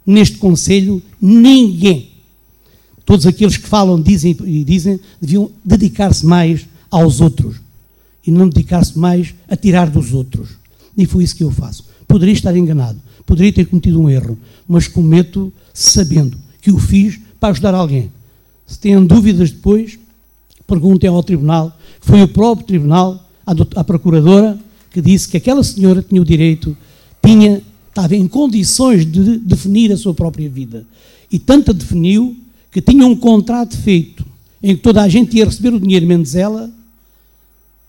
neste Conselho, ninguém, todos aqueles que falam dizem, e dizem, deviam dedicar-se mais aos outros e não dedicar-se mais a tirar dos outros. E foi isso que eu faço. Poderia estar enganado Poderia ter cometido um erro, mas cometo sabendo que o fiz para ajudar alguém. Se têm dúvidas depois, perguntem ao tribunal. Foi o próprio tribunal, a, procuradora, que disse que aquela senhora tinha o direito, tinha, estava em condições de definir a sua própria vida. E tanto a definiu que tinha um contrato feito em que toda a gente ia receber o dinheiro menos ela,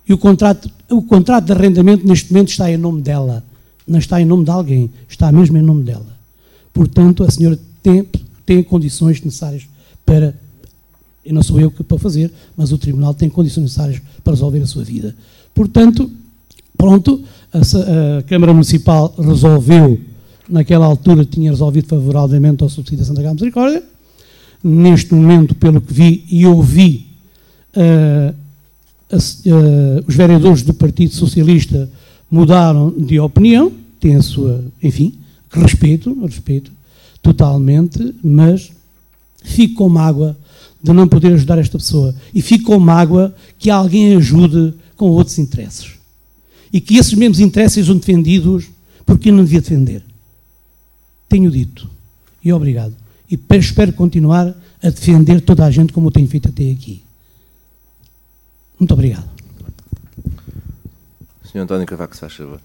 E o contrato, o contrato de arrendamento neste momento está em nome dela. Não está em nome de alguém, está mesmo em nome dela. Portanto, a senhora tem, tem condições necessárias para. E não sou eu que para fazer, mas o Tribunal tem condições necessárias para resolver a sua vida. Portanto, pronto, a, a Câmara Municipal resolveu, naquela altura tinha resolvido favoravelmente ao subsídio da Santa Casa Misericórdia. Neste momento, pelo que vi e ouvi, uh, uh, os vereadores do Partido Socialista mudaram de opinião, têm a sua, enfim, respeito, respeito totalmente, mas fico com mágoa de não poder ajudar esta pessoa e fico com mágoa que alguém ajude com outros interesses. E que esses mesmos interesses sejam defendidos porque não devia defender. Tenho dito. E obrigado. E espero continuar a defender toda a gente como tenho feito até aqui. Muito obrigado. Senhor António Cavaco, se faz favor.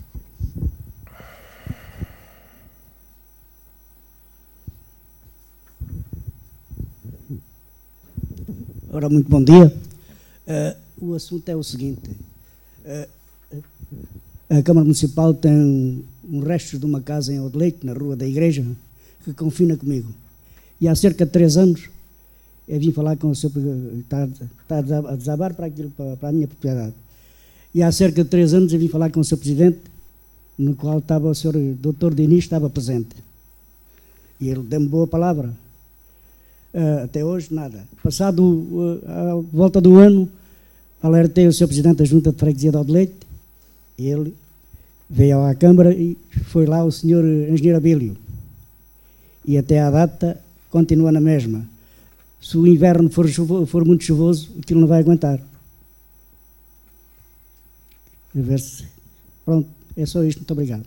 Ora, muito bom dia. Uh, o assunto é o seguinte. Uh, a Câmara Municipal tem um restos de uma casa em Odeleite, na rua da igreja, que confina comigo. E há cerca de três anos eu vim falar com o senhor, está, está a desabar para, aquilo, para, a minha propriedade. E há cerca de três anos eu vim falar com o seu presidente, no qual estava o senhor doutor Diniz, estava presente. E ele deu-me boa palavra. Uh, até hoje, nada. Passado uh, a volta do ano, alertei o senhor presidente da Junta de Freguesia de Odeleite, ele veio à Câmara e foi lá o senhor engenheiro Abílio. E até à data continua na mesma. Se o inverno for, for muito chuvoso, aquilo não vai aguentar. Pronto, é só isto. Muito obrigado.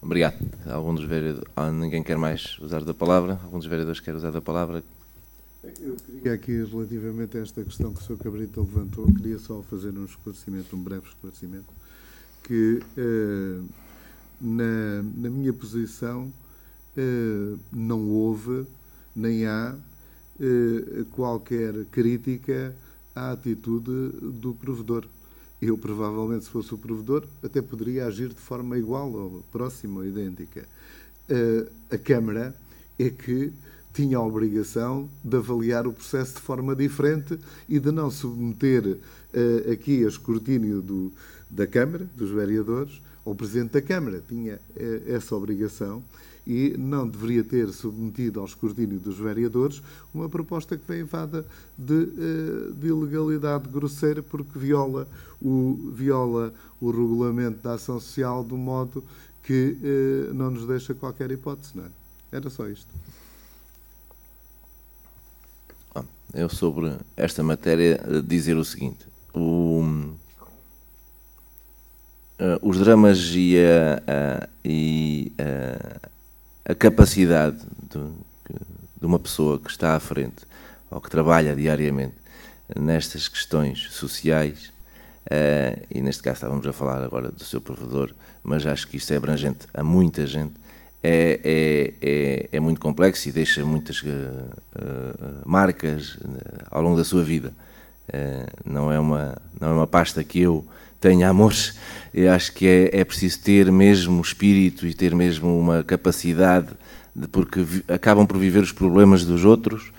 Obrigado. Algum dos vereadores. Ah, ninguém quer mais usar da palavra? Algum dos vereadores quer usar da palavra? Eu queria aqui, relativamente a esta questão que o Sr. Cabrita levantou, queria só fazer um esclarecimento, um breve esclarecimento, que eh, na, na minha posição eh, não houve, nem há, eh, qualquer crítica à atitude do provedor. Eu, provavelmente, se fosse o provedor, até poderia agir de forma igual ou próxima ou idêntica. A Câmara é que tinha a obrigação de avaliar o processo de forma diferente e de não submeter aqui a escrutínio do, da Câmara, dos vereadores, ao Presidente da Câmara. Tinha essa obrigação e não deveria ter submetido ao escrutínio dos vereadores uma proposta que vem vada de, eh, de ilegalidade grosseira porque viola o, viola o regulamento da ação social de um modo que não nos deixa qualquer hipótese. Não é? Era só isto. Eu, sobre esta matéria, eh, dizer o seguinte: o, uh, os dramas e a, a e a, a capacidade de, de, uma pessoa que está à frente ou que trabalha diariamente nestas questões sociais, uh, e neste caso estávamos a falar agora do seu provedor, mas acho que isto é abrangente a muita gente, é, é, é, é muito complexo e deixa muitas uh, uh, marcas ao longo da sua vida. não, é uma, não é uma pasta que eu tenha amores, eu acho que é, é preciso ter mesmo espírito e ter mesmo uma capacidade, de, porque acabam por viver os problemas dos outros.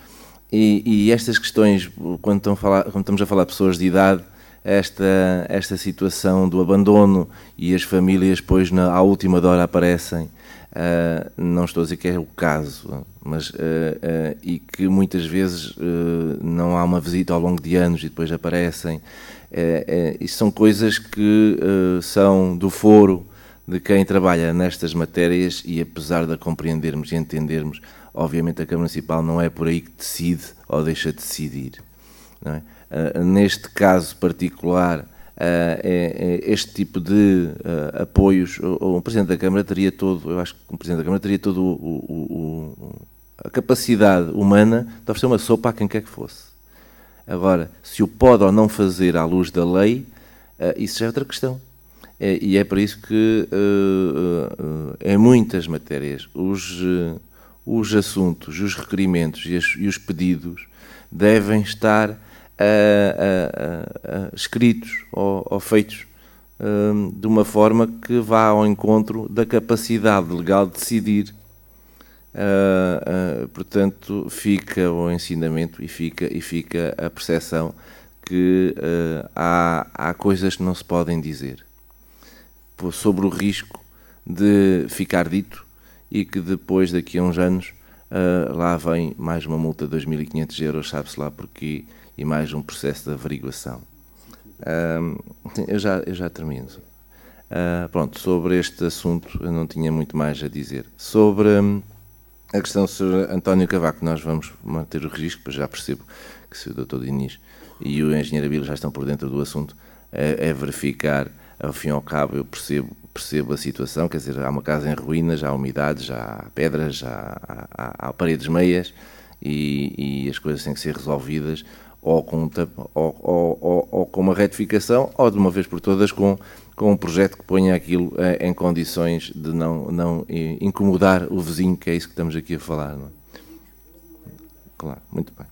E, e estas questões, quando, falar, quando, estamos a falar de pessoas de idade, esta, esta situação do abandono e as famílias, depois, na, à última hora aparecem. Uh, não estou a dizer que é o caso, mas uh, uh, e que muitas vezes não há uma visita ao longo de anos e depois aparecem. É, são coisas que uh, são do foro de quem trabalha nestas matérias e apesar de a compreendermos e entendermos, obviamente a Câmara Municipal não é por aí que decide ou deixa de decidir. É? Uh, neste caso particular, uh, este tipo de apoios, o, Presidente da Câmara teria todo, eu acho que o Presidente da Câmara teria todo o, o, a capacidade humana de oferecer uma sopa a quem quer que fosse. Agora, se o pode ou não fazer à luz da lei, uh, isso já é outra questão. É, e é por isso que, em muitas matérias, os, os assuntos, os requerimentos e os pedidos devem estar escritos ou, ou feitos de uma forma que vá ao encontro da capacidade legal de decidir. Uh, uh, portanto, fica o ensinamento e fica, e fica a percepção que uh, há, há coisas que não se podem dizer sobre o risco de ficar dito e que depois, daqui a uns anos, lá vem mais uma multa de 2.500 euros, sabe-se lá porquê, e mais um processo de averiguação. Uh, eu, já, eu já termino. Uh, pronto, sobre este assunto eu não tinha muito mais a dizer. Sobre um, a questão do Sr. António Cavaco, nós vamos manter o registro, pois já percebo que se o Dr. Diniz e o engenheiro Abílio já estão por dentro do assunto, é, é, verificar, ao fim e ao cabo, eu percebo, percebo a situação, quer dizer, há uma casa em ruínas, há umidade, já há pedras, já há, há, há paredes meias e, e as coisas têm que ser resolvidas ou com, ou, ou, ou, com uma retificação, ou de uma vez por todas com, com um projeto que ponha aquilo eh, em condições de não, não incomodar o vizinho, que é isso que estamos aqui a falar. Não é? Claro, muito bem.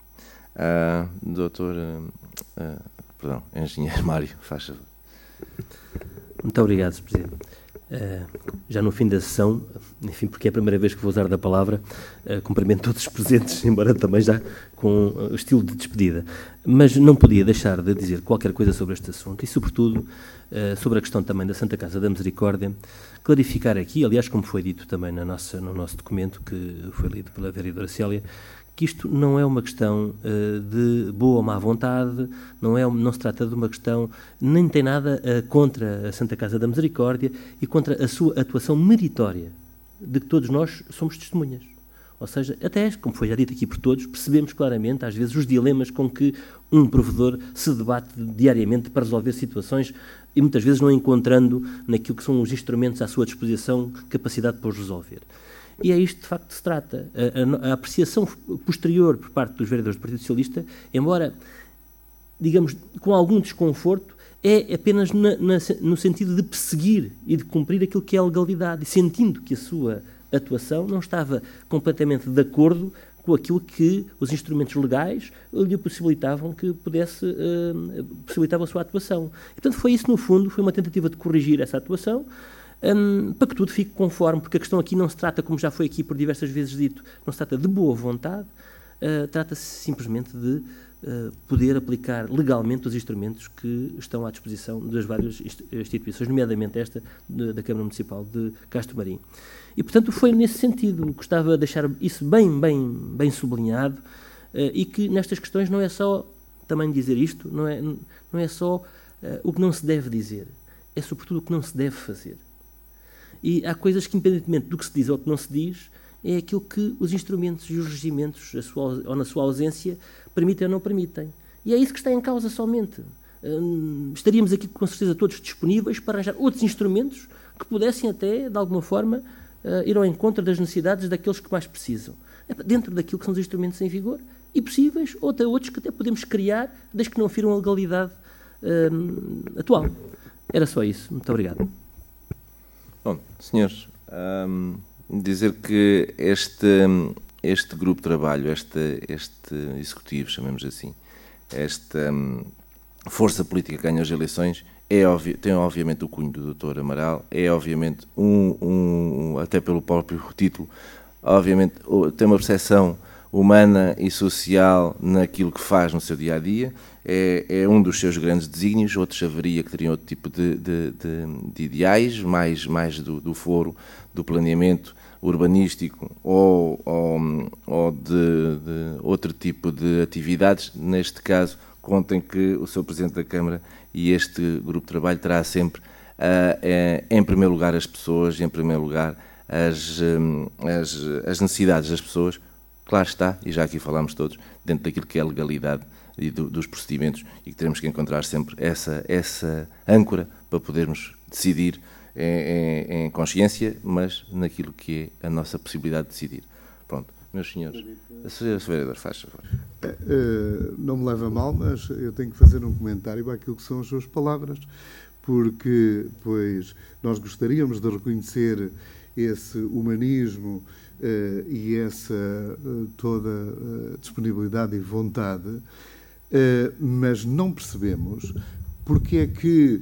Uh, doutor, uh, uh, perdão, engenheiro Mário, faz favor. Muito obrigado, Sr. Presidente. Uh, já no fim da sessão, enfim, porque é a primeira vez que vou usar da palavra, uh, cumprimento todos os presentes, *laughs* embora também já com uh, o estilo de despedida. Mas não podia deixar de dizer qualquer coisa sobre este assunto e, sobretudo, sobre a questão também da Santa Casa da Misericórdia, clarificar aqui, aliás, como foi dito também na nossa, no nosso documento, que foi lido pela vereadora Célia, que isto não é uma questão uh, de boa ou má vontade, não, é, não se trata de uma questão, nem tem nada uh, contra a Santa Casa da Misericórdia e contra a sua atuação meritória, de que todos nós somos testemunhas. Ou seja, até, como foi já dito aqui por todos, percebemos claramente, às vezes, os dilemas com que um provedor se debate diariamente para resolver situações e muitas vezes não encontrando naquilo que são os instrumentos à sua disposição capacidade para os resolver. E é isto de facto que se trata. A, a, a apreciação posterior por parte dos vereadores do Partido Socialista, embora, digamos, com algum desconforto, é apenas na, na, no sentido de perseguir e de cumprir aquilo que é a legalidade, sentindo que a sua atuação não estava completamente de acordo com aquilo que os instrumentos legais lhe possibilitavam que pudesse uh, a sua atuação. Portanto, foi isso no fundo, foi uma tentativa de corrigir essa atuação, um, para que tudo fique conforme, porque a questão aqui não se trata, como já foi aqui por diversas vezes dito, não se trata de boa vontade, uh, trata-se simplesmente de uh, poder aplicar legalmente os instrumentos que estão à disposição das várias instituições, nomeadamente esta de, da Câmara Municipal de Castro Marim. E, portanto, foi nesse sentido, gostava de deixar isso bem, bem, bem sublinhado, uh, e que nestas questões não é só também dizer isto, não é, não é só o que não se deve dizer, é sobretudo o que não se deve fazer. E há coisas que, independentemente do que se diz ou que não se diz, é aquilo que os instrumentos e os regimentos, sua, ou na sua ausência, permitem ou não permitem. E é isso que está em causa somente. Hum, estaríamos aqui, com certeza, todos disponíveis para arranjar outros instrumentos que pudessem até, de alguma forma, uh, ir ao encontro das necessidades daqueles que mais precisam. É dentro daquilo que são os instrumentos em vigor e possíveis, ou até outros que até podemos criar, desde que não firam a legalidade hum, atual. Era só isso. Muito obrigado. Bom, senhores, um, dizer que este, este grupo de trabalho, este, este executivo, chamemos assim, esta um, força política que ganha as eleições, é tem obviamente o cunho do Dr. Amaral, é obviamente um, um, até pelo próprio título, obviamente tem uma percepção humana e social naquilo que faz no seu dia a dia, é, é um dos seus grandes desígnios, outros haveria que teriam outro tipo de, de, de, de ideais, mais, mais do, do, foro, do planeamento urbanístico ou, ou, ou de, outro tipo de atividades. Neste caso, contem que o seu Presidente da Câmara e este grupo de trabalho terá sempre, uh, em primeiro lugar, as pessoas, em primeiro lugar, as, as, as necessidades das pessoas, claro está, e já aqui falámos todos, dentro daquilo que é a legalidade e do, dos procedimentos, e que teremos que encontrar sempre essa, essa âncora para podermos decidir em, em, em consciência, mas naquilo que é a nossa possibilidade de decidir. Pronto, meus senhores, a senhora vereador, faz favor. É, é, não me leva mal, mas eu tenho que fazer um comentário para aquilo que são as suas palavras, porque, pois, nós gostaríamos de reconhecer esse humanismo e essa toda disponibilidade e vontade, mas não percebemos porque é que,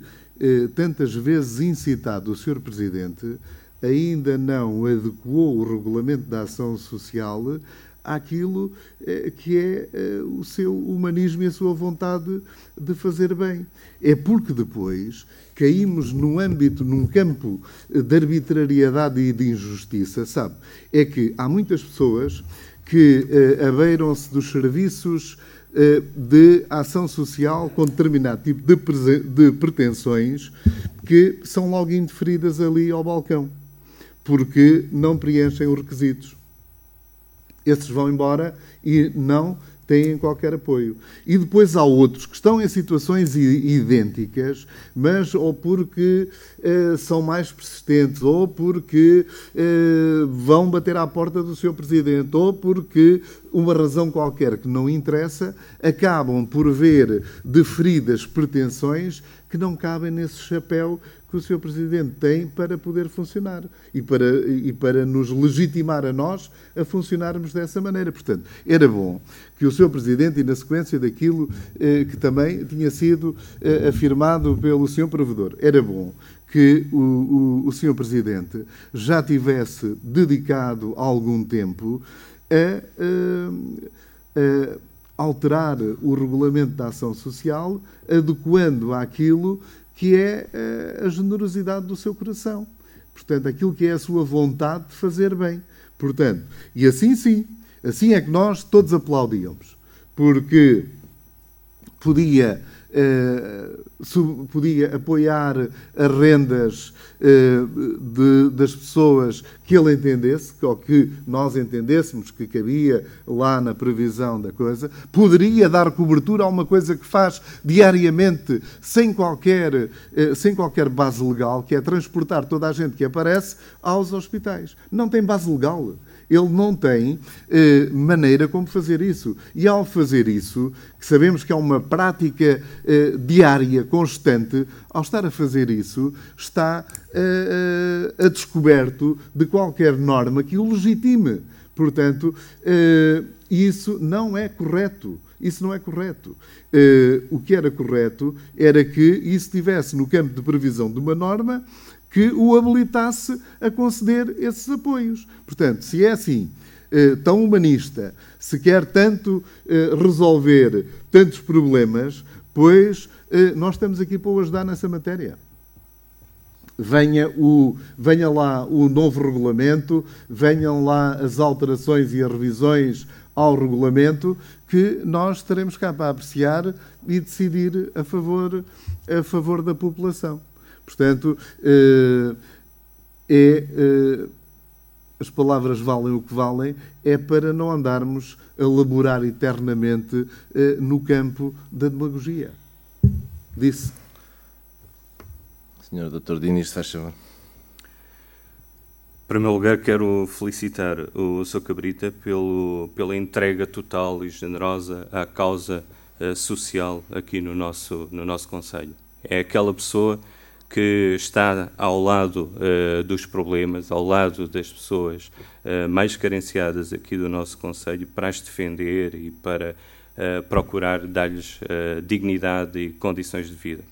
tantas vezes incitado o Sr. Presidente, ainda não adequou o regulamento da ação social àquilo eh, que é eh, o seu humanismo e a sua vontade de fazer bem. É porque depois caímos num âmbito, num campo de arbitrariedade e de injustiça, sabe? É que há muitas pessoas que eh, abeiram-se dos serviços de ação social com determinado tipo de, de pretensões que são logo indeferidas ali ao balcão, porque não preenchem os requisitos esses vão embora e não têm qualquer apoio. E depois há outros que estão em situações idênticas, mas ou porque eh, são mais persistentes, ou porque eh, vão bater à porta do seu presidente, ou porque uma razão qualquer que não interessa, acabam por ver deferidas pretensões que não cabem nesse chapéu que o Sr. Presidente tem para poder funcionar e para, e para nos legitimar a nós a funcionarmos dessa maneira. Portanto, era bom que o Sr. Presidente, e na sequência daquilo eh, que também tinha sido eh, afirmado pelo Sr. Provedor, era bom que o, o, o Sr. Presidente já tivesse dedicado algum tempo a, a, a alterar o regulamento da ação social, adequando àquilo que é eh, a generosidade do seu coração. Portanto, aquilo que é a sua vontade de fazer bem. Portanto, e assim sim, assim é que nós todos aplaudíamos, porque podia eh, podia apoiar as rendas eh, de, das pessoas que ele entendesse, ou que nós entendêssemos que cabia lá na previsão da coisa, poderia dar cobertura a uma coisa que faz diariamente sem qualquer, eh, sem qualquer base legal, que é transportar toda a gente que aparece aos hospitais. Não tem base legal ele não tem eh, maneira como fazer isso. E ao fazer isso, que sabemos que é uma prática eh, diária, constante, ao estar a fazer isso, está eh, eh a descoberto de qualquer norma que o legitime. Portanto, eh, isso não é correto. Isso não é correto. Eh, o que era correto era que isso estivesse no campo de previsão de uma norma que o habilitasse a conceder esses apoios. Portanto, se é assim, eh, tão humanista, se quer tanto eh, resolver tantos problemas, pois eh, nós estamos aqui para o ajudar nessa matéria. Venha, o, venha lá o novo regulamento, venham lá as alterações e as revisões ao regulamento, que nós estaremos cá para apreciar e decidir a favor, a favor da população. Portanto, eh, é, eh, as palavras valem o que valem, é para não andarmos a laborar eternamente eh, no campo da demagogia. Disse. Senhor Dr. Diniz, faz favor. Em primeiro lugar, quero felicitar o Sr. Cabrita pelo, pela entrega total e generosa à causa uh, social aqui no nosso, no nosso Conselho. É aquela pessoa que está ao lado uh, dos problemas, ao lado das pessoas uh, mais carenciadas aqui do nosso Conselho, para as defender e para uh, procurar dar-lhes dignidade e condições de vida.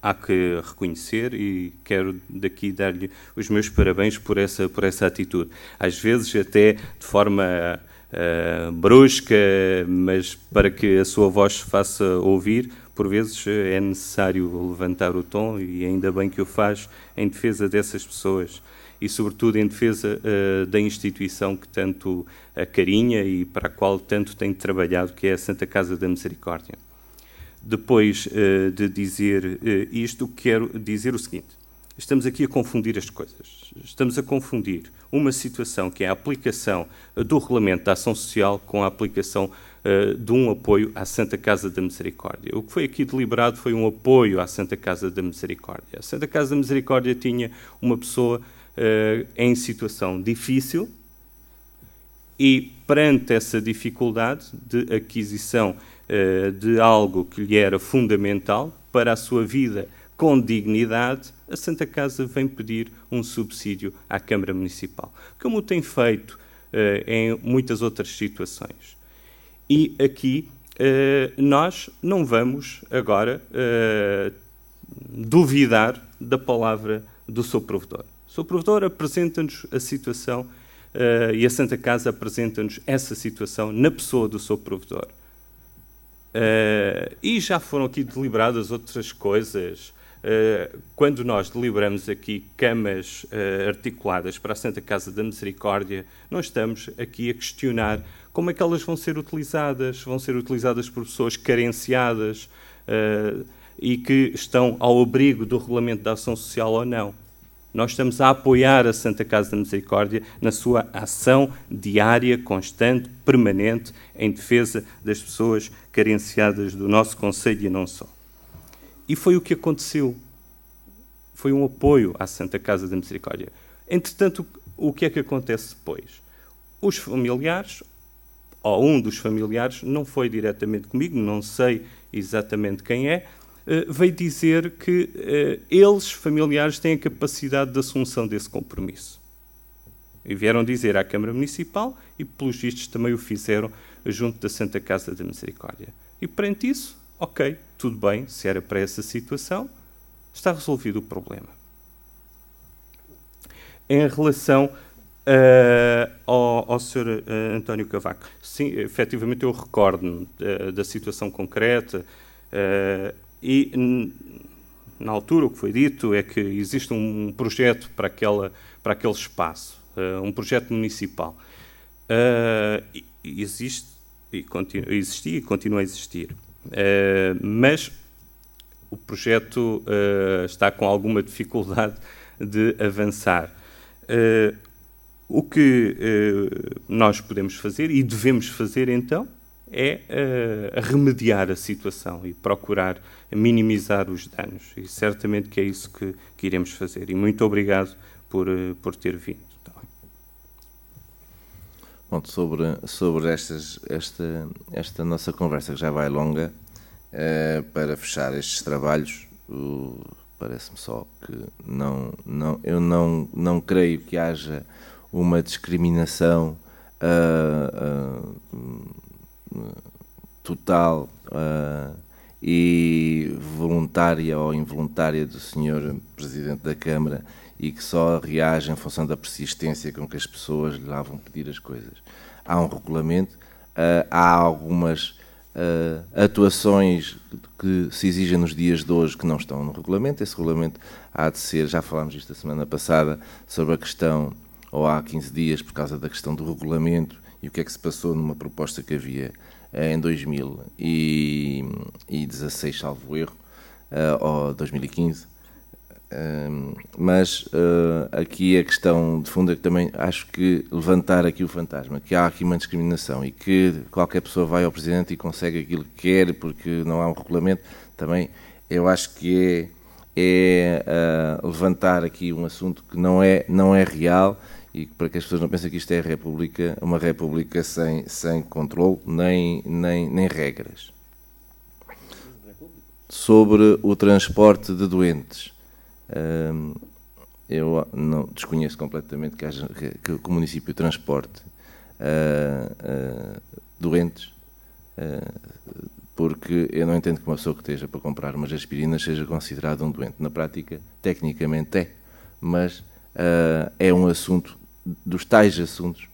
Há que reconhecer e quero daqui dar-lhe os meus parabéns por essa, por essa atitude. Às vezes, até de forma brusca, mas para que a sua voz se faça ouvir, por vezes eh, é necessário levantar o tom e ainda bem que o faz em defesa dessas pessoas e, sobretudo, em defesa uh, da instituição que tanto acarinha e para a qual tanto tem trabalhado, que é a Santa Casa da Misericórdia. Depois uh, de dizer uh, isto, quero dizer o seguinte: estamos aqui a confundir as coisas. Estamos a confundir uma situação que é a aplicação do Regulamento da Ação Social com a aplicação uh, de um apoio à Santa Casa da Misericórdia. O que foi aqui deliberado foi um apoio à Santa Casa da Misericórdia. A Santa Casa da Misericórdia tinha uma pessoa uh, em situação difícil e, perante essa dificuldade de aquisição uh, de algo que lhe era fundamental para a sua vida com dignidade, a Santa Casa vem pedir um subsídio à Câmara Municipal. Como tem feito em muitas outras situações. E aqui nós não vamos agora duvidar da palavra do seu provedor. O seu provedor apresenta-nos a situação uh, e a Santa Casa apresenta-nos essa situação na pessoa do seu provedor. Uh, e já foram aqui deliberadas outras coisas. Uh, quando nós deliberamos aqui camas articuladas para a Santa Casa da Misericórdia, nós estamos aqui a questionar como é que elas vão ser utilizadas. Vão ser utilizadas por pessoas carenciadas e que estão ao abrigo do regulamento da ação social ou não. Nós estamos a apoiar a Santa Casa da Misericórdia na sua ação diária, constante, permanente, em defesa das pessoas carenciadas do nosso Conselho e não só. E foi o que aconteceu. Foi um apoio à Santa Casa da Misericórdia. Entretanto, o que é que acontece depois? Os familiares, ou um dos familiares, não foi diretamente comigo, não sei exatamente quem é, eh, veio dizer que uh, eles, familiares, têm a capacidade de assunção desse compromisso. E vieram dizer à Câmara Municipal e, pelos vistos, também o fizeram junto da Santa Casa da Misericórdia. E, perante isso, ok, tudo bem, se era para essa situação, está resolvido o problema. Em relação uh, ao, ao Sr. Uh, António Cavaco, sim, efetivamente eu recordo-me da situação concreta. Uh, e na altura o que foi dito é que existe um projeto para, aquela, para aquele espaço, uh, um projeto municipal. Uh, existe e continua, existia e continua a existir. Uh, mas o projeto está com alguma dificuldade de avançar. O que nós podemos fazer e devemos fazer então é uh, remediar a situação e procurar minimizar os danos. E certamente que é isso que, que iremos fazer. E muito obrigado por, uh, por ter vindo. Tá Bom, sobre, sobre estas, esta, esta nossa conversa, que já vai longa, uh, para fechar estes trabalhos, parece-me só que não, não, eu não, não creio que haja uma discriminação total uh, e voluntária ou involuntária do Sr. Presidente da Câmara e que só reage em função da persistência com que as pessoas lhe lá vão pedir as coisas. Há um regulamento, há algumas atuações que se exigem nos dias de hoje que não estão no regulamento. Esse regulamento há de ser, já falámos isto a semana passada, sobre a questão, ou há 15 dias, por causa da questão do regulamento e o que é que se passou numa proposta que havia eh, em 2016, salvo erro, eh, ou 2015. Eh, mas aqui a questão de fundo é que também acho que levantar aqui o fantasma, que há aqui uma discriminação e que qualquer pessoa vai ao Presidente e consegue aquilo que quer porque não há um regulamento, também eu acho que é, é levantar aqui um assunto que não é, não é real e para que as pessoas não pensem que isto é república, uma república sem, sem controle nem, nem, nem regras. Sobre o transporte de doentes, eu não desconheço completamente que, haja, que, que o município transporte uh, uh, doentes, uh, porque eu não entendo que uma pessoa que esteja para comprar umas aspirinas seja considerada um doente. Na prática, tecnicamente é, mas é um assunto dos tais assuntos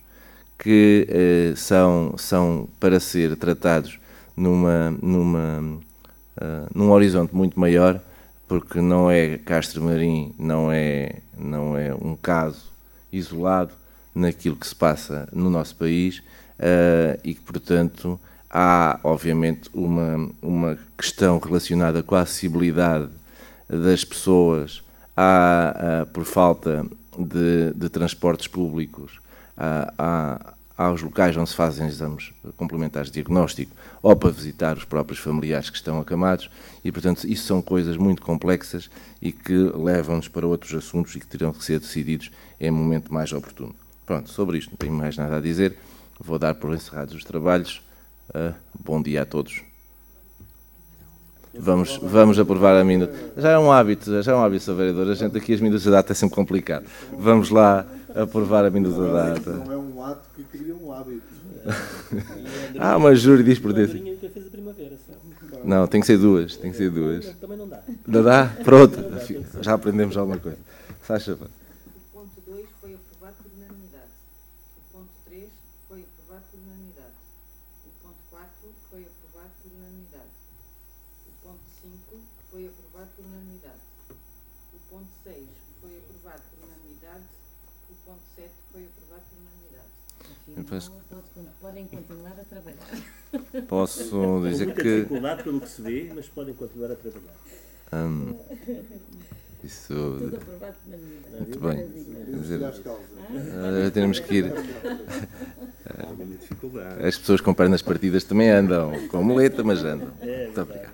que uh, são, são para ser tratados numa, numa, uh, num horizonte muito maior, porque não é Castro Marim, não é, não é um caso isolado naquilo que se passa no nosso país uh, e que, portanto, há, obviamente, uma, uma questão relacionada com a acessibilidade das pessoas há, por falta de, de transportes públicos a, aos locais onde se fazem exames complementares de diagnóstico ou para visitar os próprios familiares que estão acamados e, portanto, isso são coisas muito complexas e que levam-nos para outros assuntos e que terão que ser decididos em momento mais oportuno. Pronto, sobre isto não tenho mais nada a dizer. Vou dar por encerrados os trabalhos. Uh, bom dia a todos. Vamos, vamos aprovar a minuta. Já é um hábito, já é um hábito, Sr. Vereador. A gente aqui as minutas da data é sempre complicado. Vamos lá aprovar a minuta da data. Não é um ato que cria um hábito. *laughs* ah, uma jurisprudência. Não, tem que ser duas, tem que ser duas. Também não dá. Não dá? Pronto, já aprendemos alguma coisa. Faz favor. O ponto 2 foi aprovado por unanimidade. O ponto 3 foi aprovado por unanimidade. O ponto 4 foi aprovado por unanimidade. O ponto 5 foi aprovado por unanimidade. O ponto 6 foi aprovado por unanimidade. O ponto 7 foi aprovado por unanimidade. Afinal, podem continuar a trabalhar. *laughs* Posso dizer muita que. dificuldade pelo que se vê, mas podem continuar a trabalhar. Hum, isso. Tudo aprovado por unanimidade. Muito bem. Quer dizer, ah, temos que ir. As pessoas com pernas partidas também andam, com muleta, mas andam. Muito obrigado.